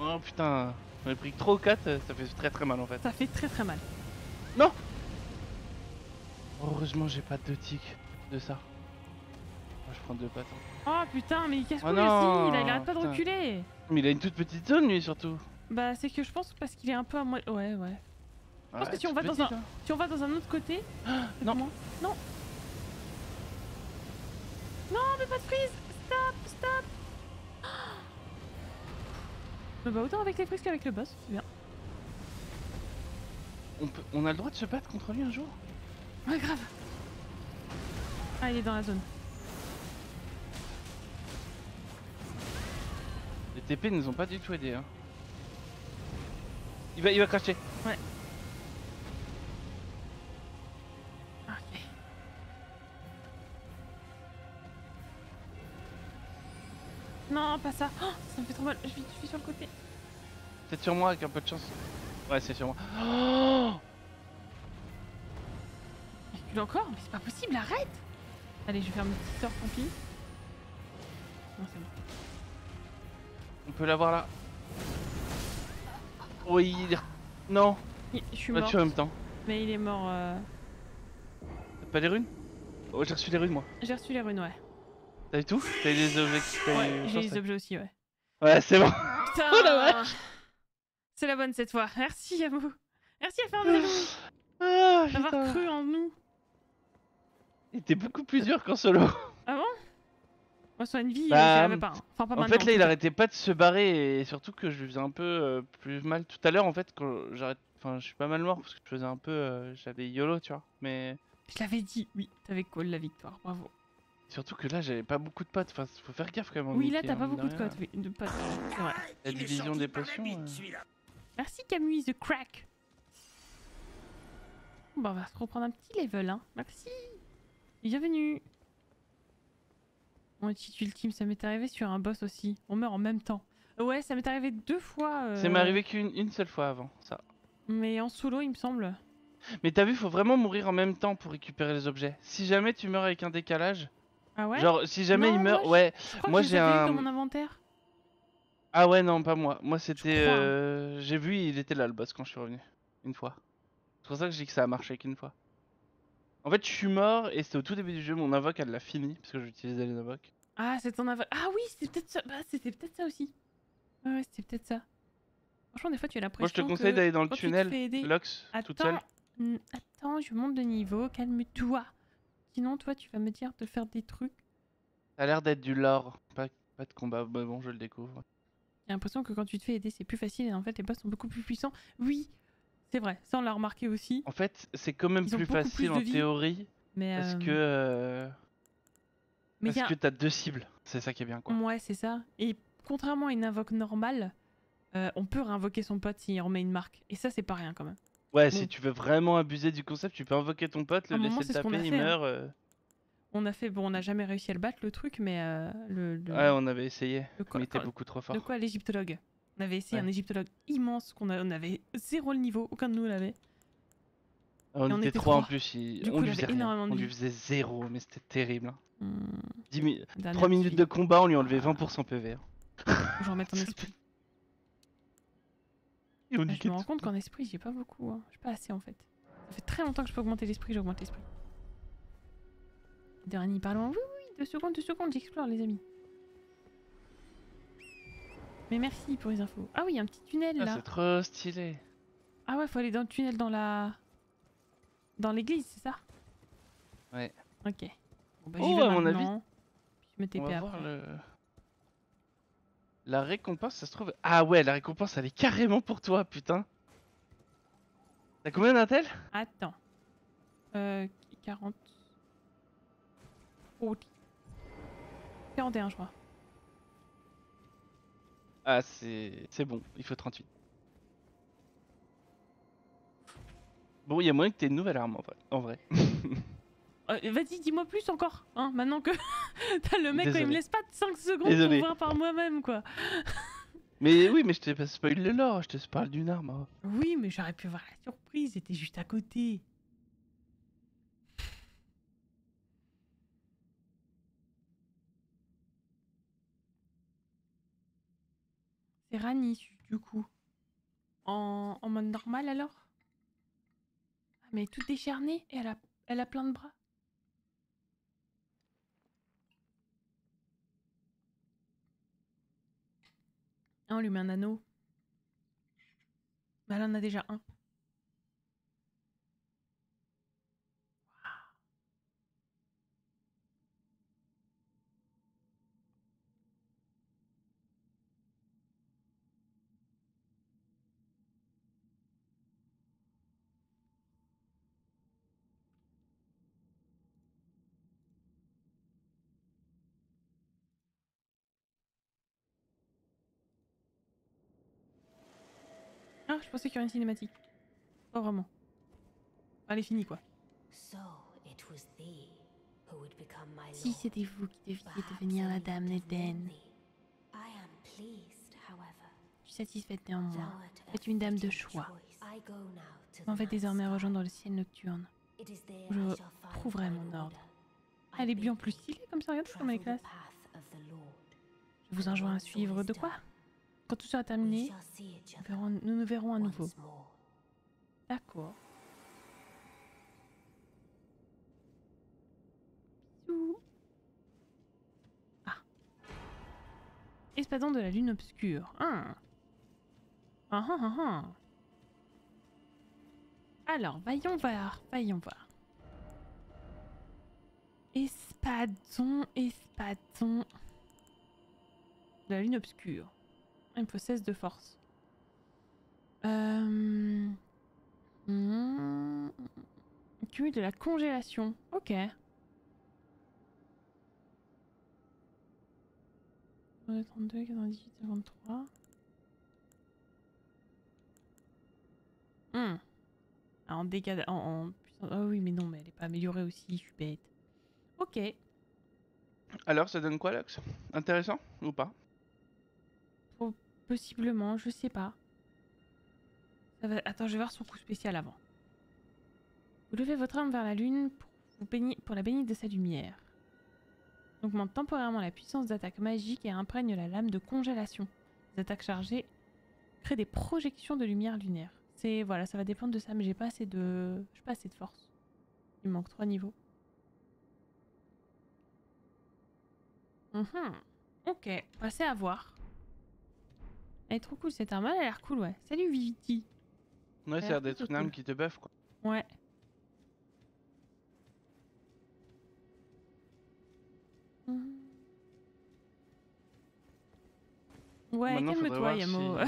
Oh putain, on a pris que 3 ou 4, ça fait très très mal en fait. Ça fait très très mal. Heureusement, j'ai pas deux tics de ça. Je prends deux pattes. hein. Oh putain, mais il casse Oh couille aussi, il, arrête pas de reculer. Mais il a une toute petite zone lui surtout. Bah, c'est que je pense parce qu'il est un peu à moi. Ouais, ouais. pense que si on va dans un- hein. Si on va dans un autre côté. non. Non Non, mais pas de freeze Stop Stop Me bah autant avec les frises qu'avec le boss, c'est bien. On, peut- on a le droit de se battre contre lui un jour? Ouais, grave Ah, il est dans la zone. Les TP nous ont pas du tout aidé. Hein. Il va, il va cracher. Ok. Non, pas ça. Oh, ça me fait trop mal. Je suis, je suis sur le côté. Peut-être sur moi avec un peu de chance. Ouais, c'est sur moi. Oh Il recule encore Mais c'est pas possible, arrête Allez, je vais faire mon petit sort, tant pis. Non, c'est bon. On peut l'avoir là. Oui, il est- non, Je suis mort, en même temps. mais il est mort. euh, T'as pas les runes? Oh, j'ai reçu les runes moi. J'ai reçu les runes, ouais. T'as eu tout? T'as eu les objets Ouais, j'ai les objets aussi, ouais. Ouais, c'est bon. Putain Oh la vache C'est la bonne cette fois. Merci à vous. Merci à Fernando Ah, d'avoir cru en nous. Il était beaucoup plus dur qu'en solo. Ah bon? Moi, sur une vie, Bah, euh, j'y arrivais pas. hein. Enfin, pas En maintenant. fait, là, il arrêtait pas de se barrer et surtout que je lui faisais un peu euh, plus mal tout à l'heure. En fait, quand j'arrête, enfin, je suis pas mal mort parce que je faisais un peu, euh, j'avais YOLO, tu vois. Mais Je l'avais dit, oui, t'avais call la victoire, bravo. surtout que là, j'avais pas beaucoup de potes. Enfin, faut faire gaffe quand même. en Oui, là, t'as pas beaucoup de oui, de potes, vrai. La division des potions. euh. Merci Camus, The Crack. Bon, on va se reprendre un petit level, hein. Merci. Bienvenue. Mon cheat ultime, ça m'est arrivé sur un boss aussi. On meurt en même temps. Ouais, ça m'est arrivé deux fois. euh, Ça m'est arrivé qu'une une seule fois avant, ça. Mais en solo, il me semble. Mais t'as vu, faut vraiment mourir en même temps pour récupérer les objets. Si jamais tu meurs avec un décalage, Ah ouais genre si jamais Non, il meurt, moi, ouais. Je crois moi, j'ai un- dans mon inventaire. Ah ouais, non, pas moi. Moi, c'était, euh, j'ai vu, il était là le boss quand je suis revenu, une fois. C'est pour ça que je dis que ça a marché qu'une fois. En fait, je suis mort et c'était au tout début du jeu, mon invoque elle l'a fini parce que j'utilisais les invoques. Ah, c'est ton invoque. Ah oui, c'était peut-être ça. Bah, c'était peut-être ça aussi. Ouais, ouais, c'était peut-être ça. Franchement, des fois, tu as l'impression Moi, je te conseille d'aller dans le tunnel, Lox, toute seule. Attends, attends, je monte de niveau, calme-toi. Sinon, toi, tu vas me dire de faire des trucs. Ça a l'air d'être du lore, pas, pas de combat. Bah bon, je le découvre. J'ai l'impression que quand tu te fais aider, c'est plus facile et en fait, les boss sont beaucoup plus puissants. Oui, c'est vrai, ça, on l'a remarqué aussi. En fait, c'est quand même Ils plus facile en vie. théorie Mais, parce euh, que euh, mais parce a- que t'as deux cibles. C'est ça qui est bien quoi. Ouais, c'est ça. Et contrairement à une invoque normale, euh, on peut réinvoquer son pote s'il remet une marque. Et ça, c'est pas rien quand même. Ouais, bon. si tu veux vraiment abuser du concept, tu peux invoquer ton pote, le moment, laisser qu'on taper, il fait, hein. meurt. euh. On a fait, bon, on n'a jamais réussi à le battre le truc, mais euh, le, le- Ouais, on avait essayé, le mais il était co- beaucoup trop fort. de quoi l'égyptologue? On avait essayé Ouais. un égyptologue immense qu'on on avait zéro le niveau, aucun de nous l'avait. on, et on était trois en plus, il- Du on coup, lui faisait rien. énormément de On lui vie. faisait zéro, mais c'était terrible. hein. Hmm, 10 mi- dernière 3 minutes de combat, on lui enlevait 20% PV. hein. Je remette en esprit. Et on Ah, je me rends compte qu'en esprit, j'ai pas beaucoup. Hein. J'ai pas assez en fait. Ça fait très longtemps que je peux augmenter l'esprit, j'augmente l'esprit. Dernier parlant. Oui, oui, deux secondes, deux secondes, j'explore les amis. Mais merci pour les infos. Ah oui, il y a un petit tunnel Ah, là. c'est trop stylé. Ah ouais, faut aller dans le tunnel dans la. Dans l'église, c'est ça? Ouais. Ok. Bon, bah, Oh, vais à mon avis, puis je me On TP va après. voir le... La récompense, ça se trouve... Ah ouais, la récompense, elle est carrément pour toi, putain. T'as combien d'intel? Attends. Euh. 40. Oh. 41, je crois. Ah, c'est bon, il faut 38. Bon, il y a moyen que t'aies une nouvelle arme, en vrai. En vrai. Euh, Vas-y, dis-moi plus encore, hein, maintenant que t'as le mec, quand il me laisse pas 5 secondes Désolé. pour voir par moi-même, quoi. Mais oui, mais je t'ai pas spoilé le lore, je te parle d'une arme. hein. Oui, mais j'aurais pu voir la surprise, c'était juste à côté. Rani, du coup. En, mode normal, alors? Ah, mais toute décharnée et elle a, elle a plein de bras. Ah, on lui met un anneau. Bah là, on a déjà un. Ah, je pensais qu'il y aurait une cinématique. Pas vraiment. Elle est finie, quoi. Si c'était vous qui deviez devenir I la dame however. Je suis satisfaite néanmoins. a C'est une dame de choix. choice. I go now to On the va désormais rejoindre sky. le ciel nocturne. Je trouverai mon ordre. Elle est bien plus stylée comme ça, regarde comme elle est classe. Je vous enjoins à suivre de quoi? Quand tout sera terminé, nous verrons- nous nous verrons à nouveau. D'accord. Ah. Espadon de la lune obscure. Ah ah ah ah. Alors, voyons voir, voyons voir. Espadon, espadon. De la lune obscure. Il me faut 16 de force. Euh... Hmm. Cumul de la congélation. Ok. 32, 98, 53. Hmm. Ah, en dégâts. En, en puissance. Oh oui, mais non, mais elle est pas améliorée aussi, je suis bête. Ok. Alors, ça donne quoi, Lox? Intéressant ou pas? Possiblement, je sais pas. Ça va... Attends, je vais voir son coup spécial avant. Vous levez votre arme vers la lune pour, vous baigner- pour la baigner de sa lumière. Augmente temporairement la puissance d'attaque magique et imprègne la lame de congélation. Les attaques chargées créent des projections de lumière lunaire. C'est voilà, ça va dépendre de ça, mais j'ai pas assez de, j'ai pas assez de force. Il manque trois niveaux. Mhm. Ok, passez à voir. Elle est trop cool cette arme, elle a l'air cool, ouais. Salut Viviti. Ouais, ça a l'air d'être une arme cool. qui te buff quoi. Ouais. Ouais, calme-toi, Yamo. si-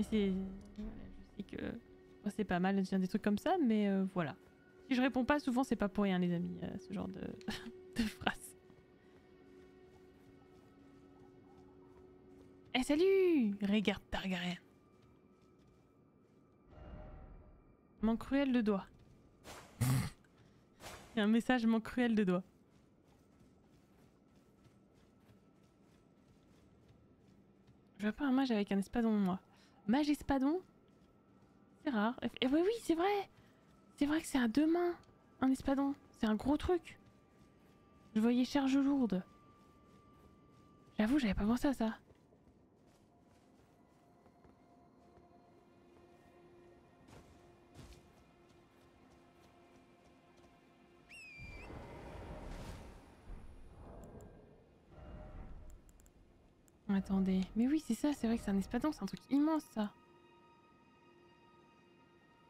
c'est. voilà, je sais que. c'est pas mal de dire des trucs comme ça, mais euh, voilà. Si je réponds pas souvent, c'est pas pour rien, les amis, euh, ce genre de, de phrase. Eh, salut Regarde Targaryen. Manque cruel de doigt. Il y a un message manque cruel de doigt. Je vois pas un mage avec un espadon, moi. Mage espadon? C'est rare. Et oui, oui, c'est vrai C'est vrai que c'est à deux mains, un espadon. C'est un gros truc. Je voyais charge lourde. J'avoue, j'avais pas pensé à ça. Attendez. Mais oui, c'est ça, c'est vrai que c'est un espadon, c'est un truc immense ça.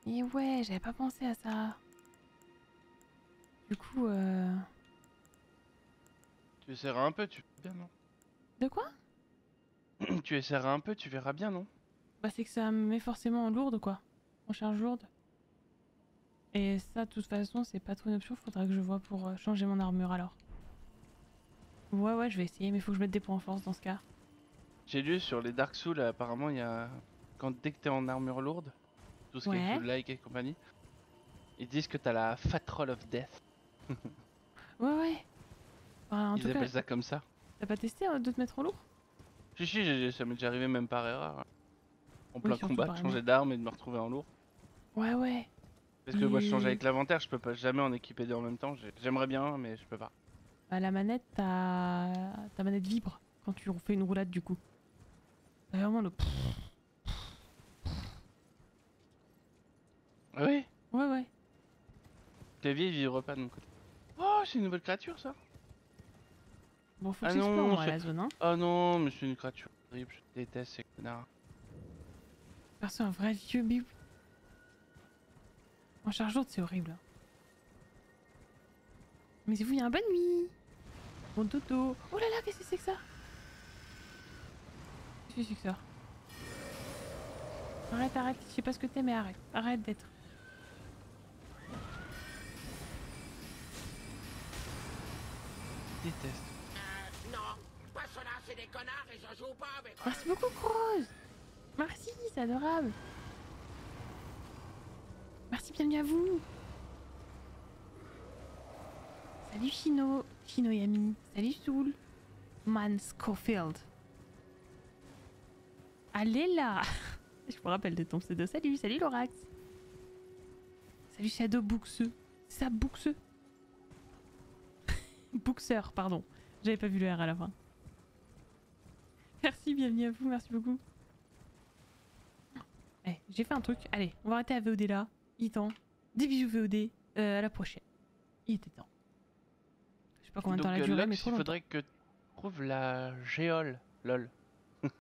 Et ouais, j'avais pas pensé à ça. Du coup, euh... Tu essaieras un peu, tu verras bien De quoi non Tu essaieras un peu, tu verras bien non Bah c'est que ça me met forcément en lourde quoi. En charge lourde. Et ça, de toute façon, c'est pas trop une option, faudra que je vois pour euh, changer mon armure alors. Ouais, ouais, je vais essayer, mais faut que je mette des points en force dans ce cas. J'ai lu sur les Dark Souls, apparemment, il y a. Quand dès que t'es en armure lourde, tout ce qui est like et compagnie, ils disent que t'as la Fat Roll of Death. Ouais, ouais. Enfin, en ils tout cas, appellent ça comme ça. t'as pas testé euh, de te mettre en lourd? Si, si, j'ai- ça m'est déjà arrivé même par erreur. En plein combat, de changer d'arme et de me retrouver en lourd. Ouais, ouais. Parce que moi je change avec l'inventaire, je peux pas jamais en équiper deux en même temps. j'ai- J'aimerais bien, mais je peux pas. Bah, la manette, ta... ta manette vibre quand tu fais une roulade du coup. C'est vraiment le. Ah oui Ouais, ouais. Clavier il vibre pas de mon côté. Oh, c'est une nouvelle créature ça Bon, faut Ah que non, c'est- la zone, hein. Oh non, mais c'est une créature horrible, je déteste ces connards. Perso, un vrai vieux bébé. En charge lourde, c'est horrible. Mais c'est vous, il y a un bonne nuit. Bon dodo. Oh là là, qu'est-ce que c'est que ça? Ça Arrête, arrête. Je sais pas ce que t'es, mais arrête. Arrête d'être. Déteste. Euh, non, pas cela, c'est des connards et je joue pas avec eux. Merci beaucoup, Rose. Merci, c'est adorable. Merci, bienvenue à vous. Salut Chino, Chino Yami. Salut Soul. Man Schofield. Allez là Je me rappelle de ton pseudo. Salut, salut Lorax. Salut Shadow Buxeux. C'est ça, Buxeux Buxeur, pardon. J'avais pas vu le R à la fin. Merci, bienvenue à vous, merci beaucoup. Eh, j'ai fait un truc. Allez, on va arrêter la VOD là. Il est temps. Des bisous VOD. Euh, à la prochaine. Il était temps. Je sais pas combien de temps la durée, mais trop il faudrait que tu trouves la géole, lol.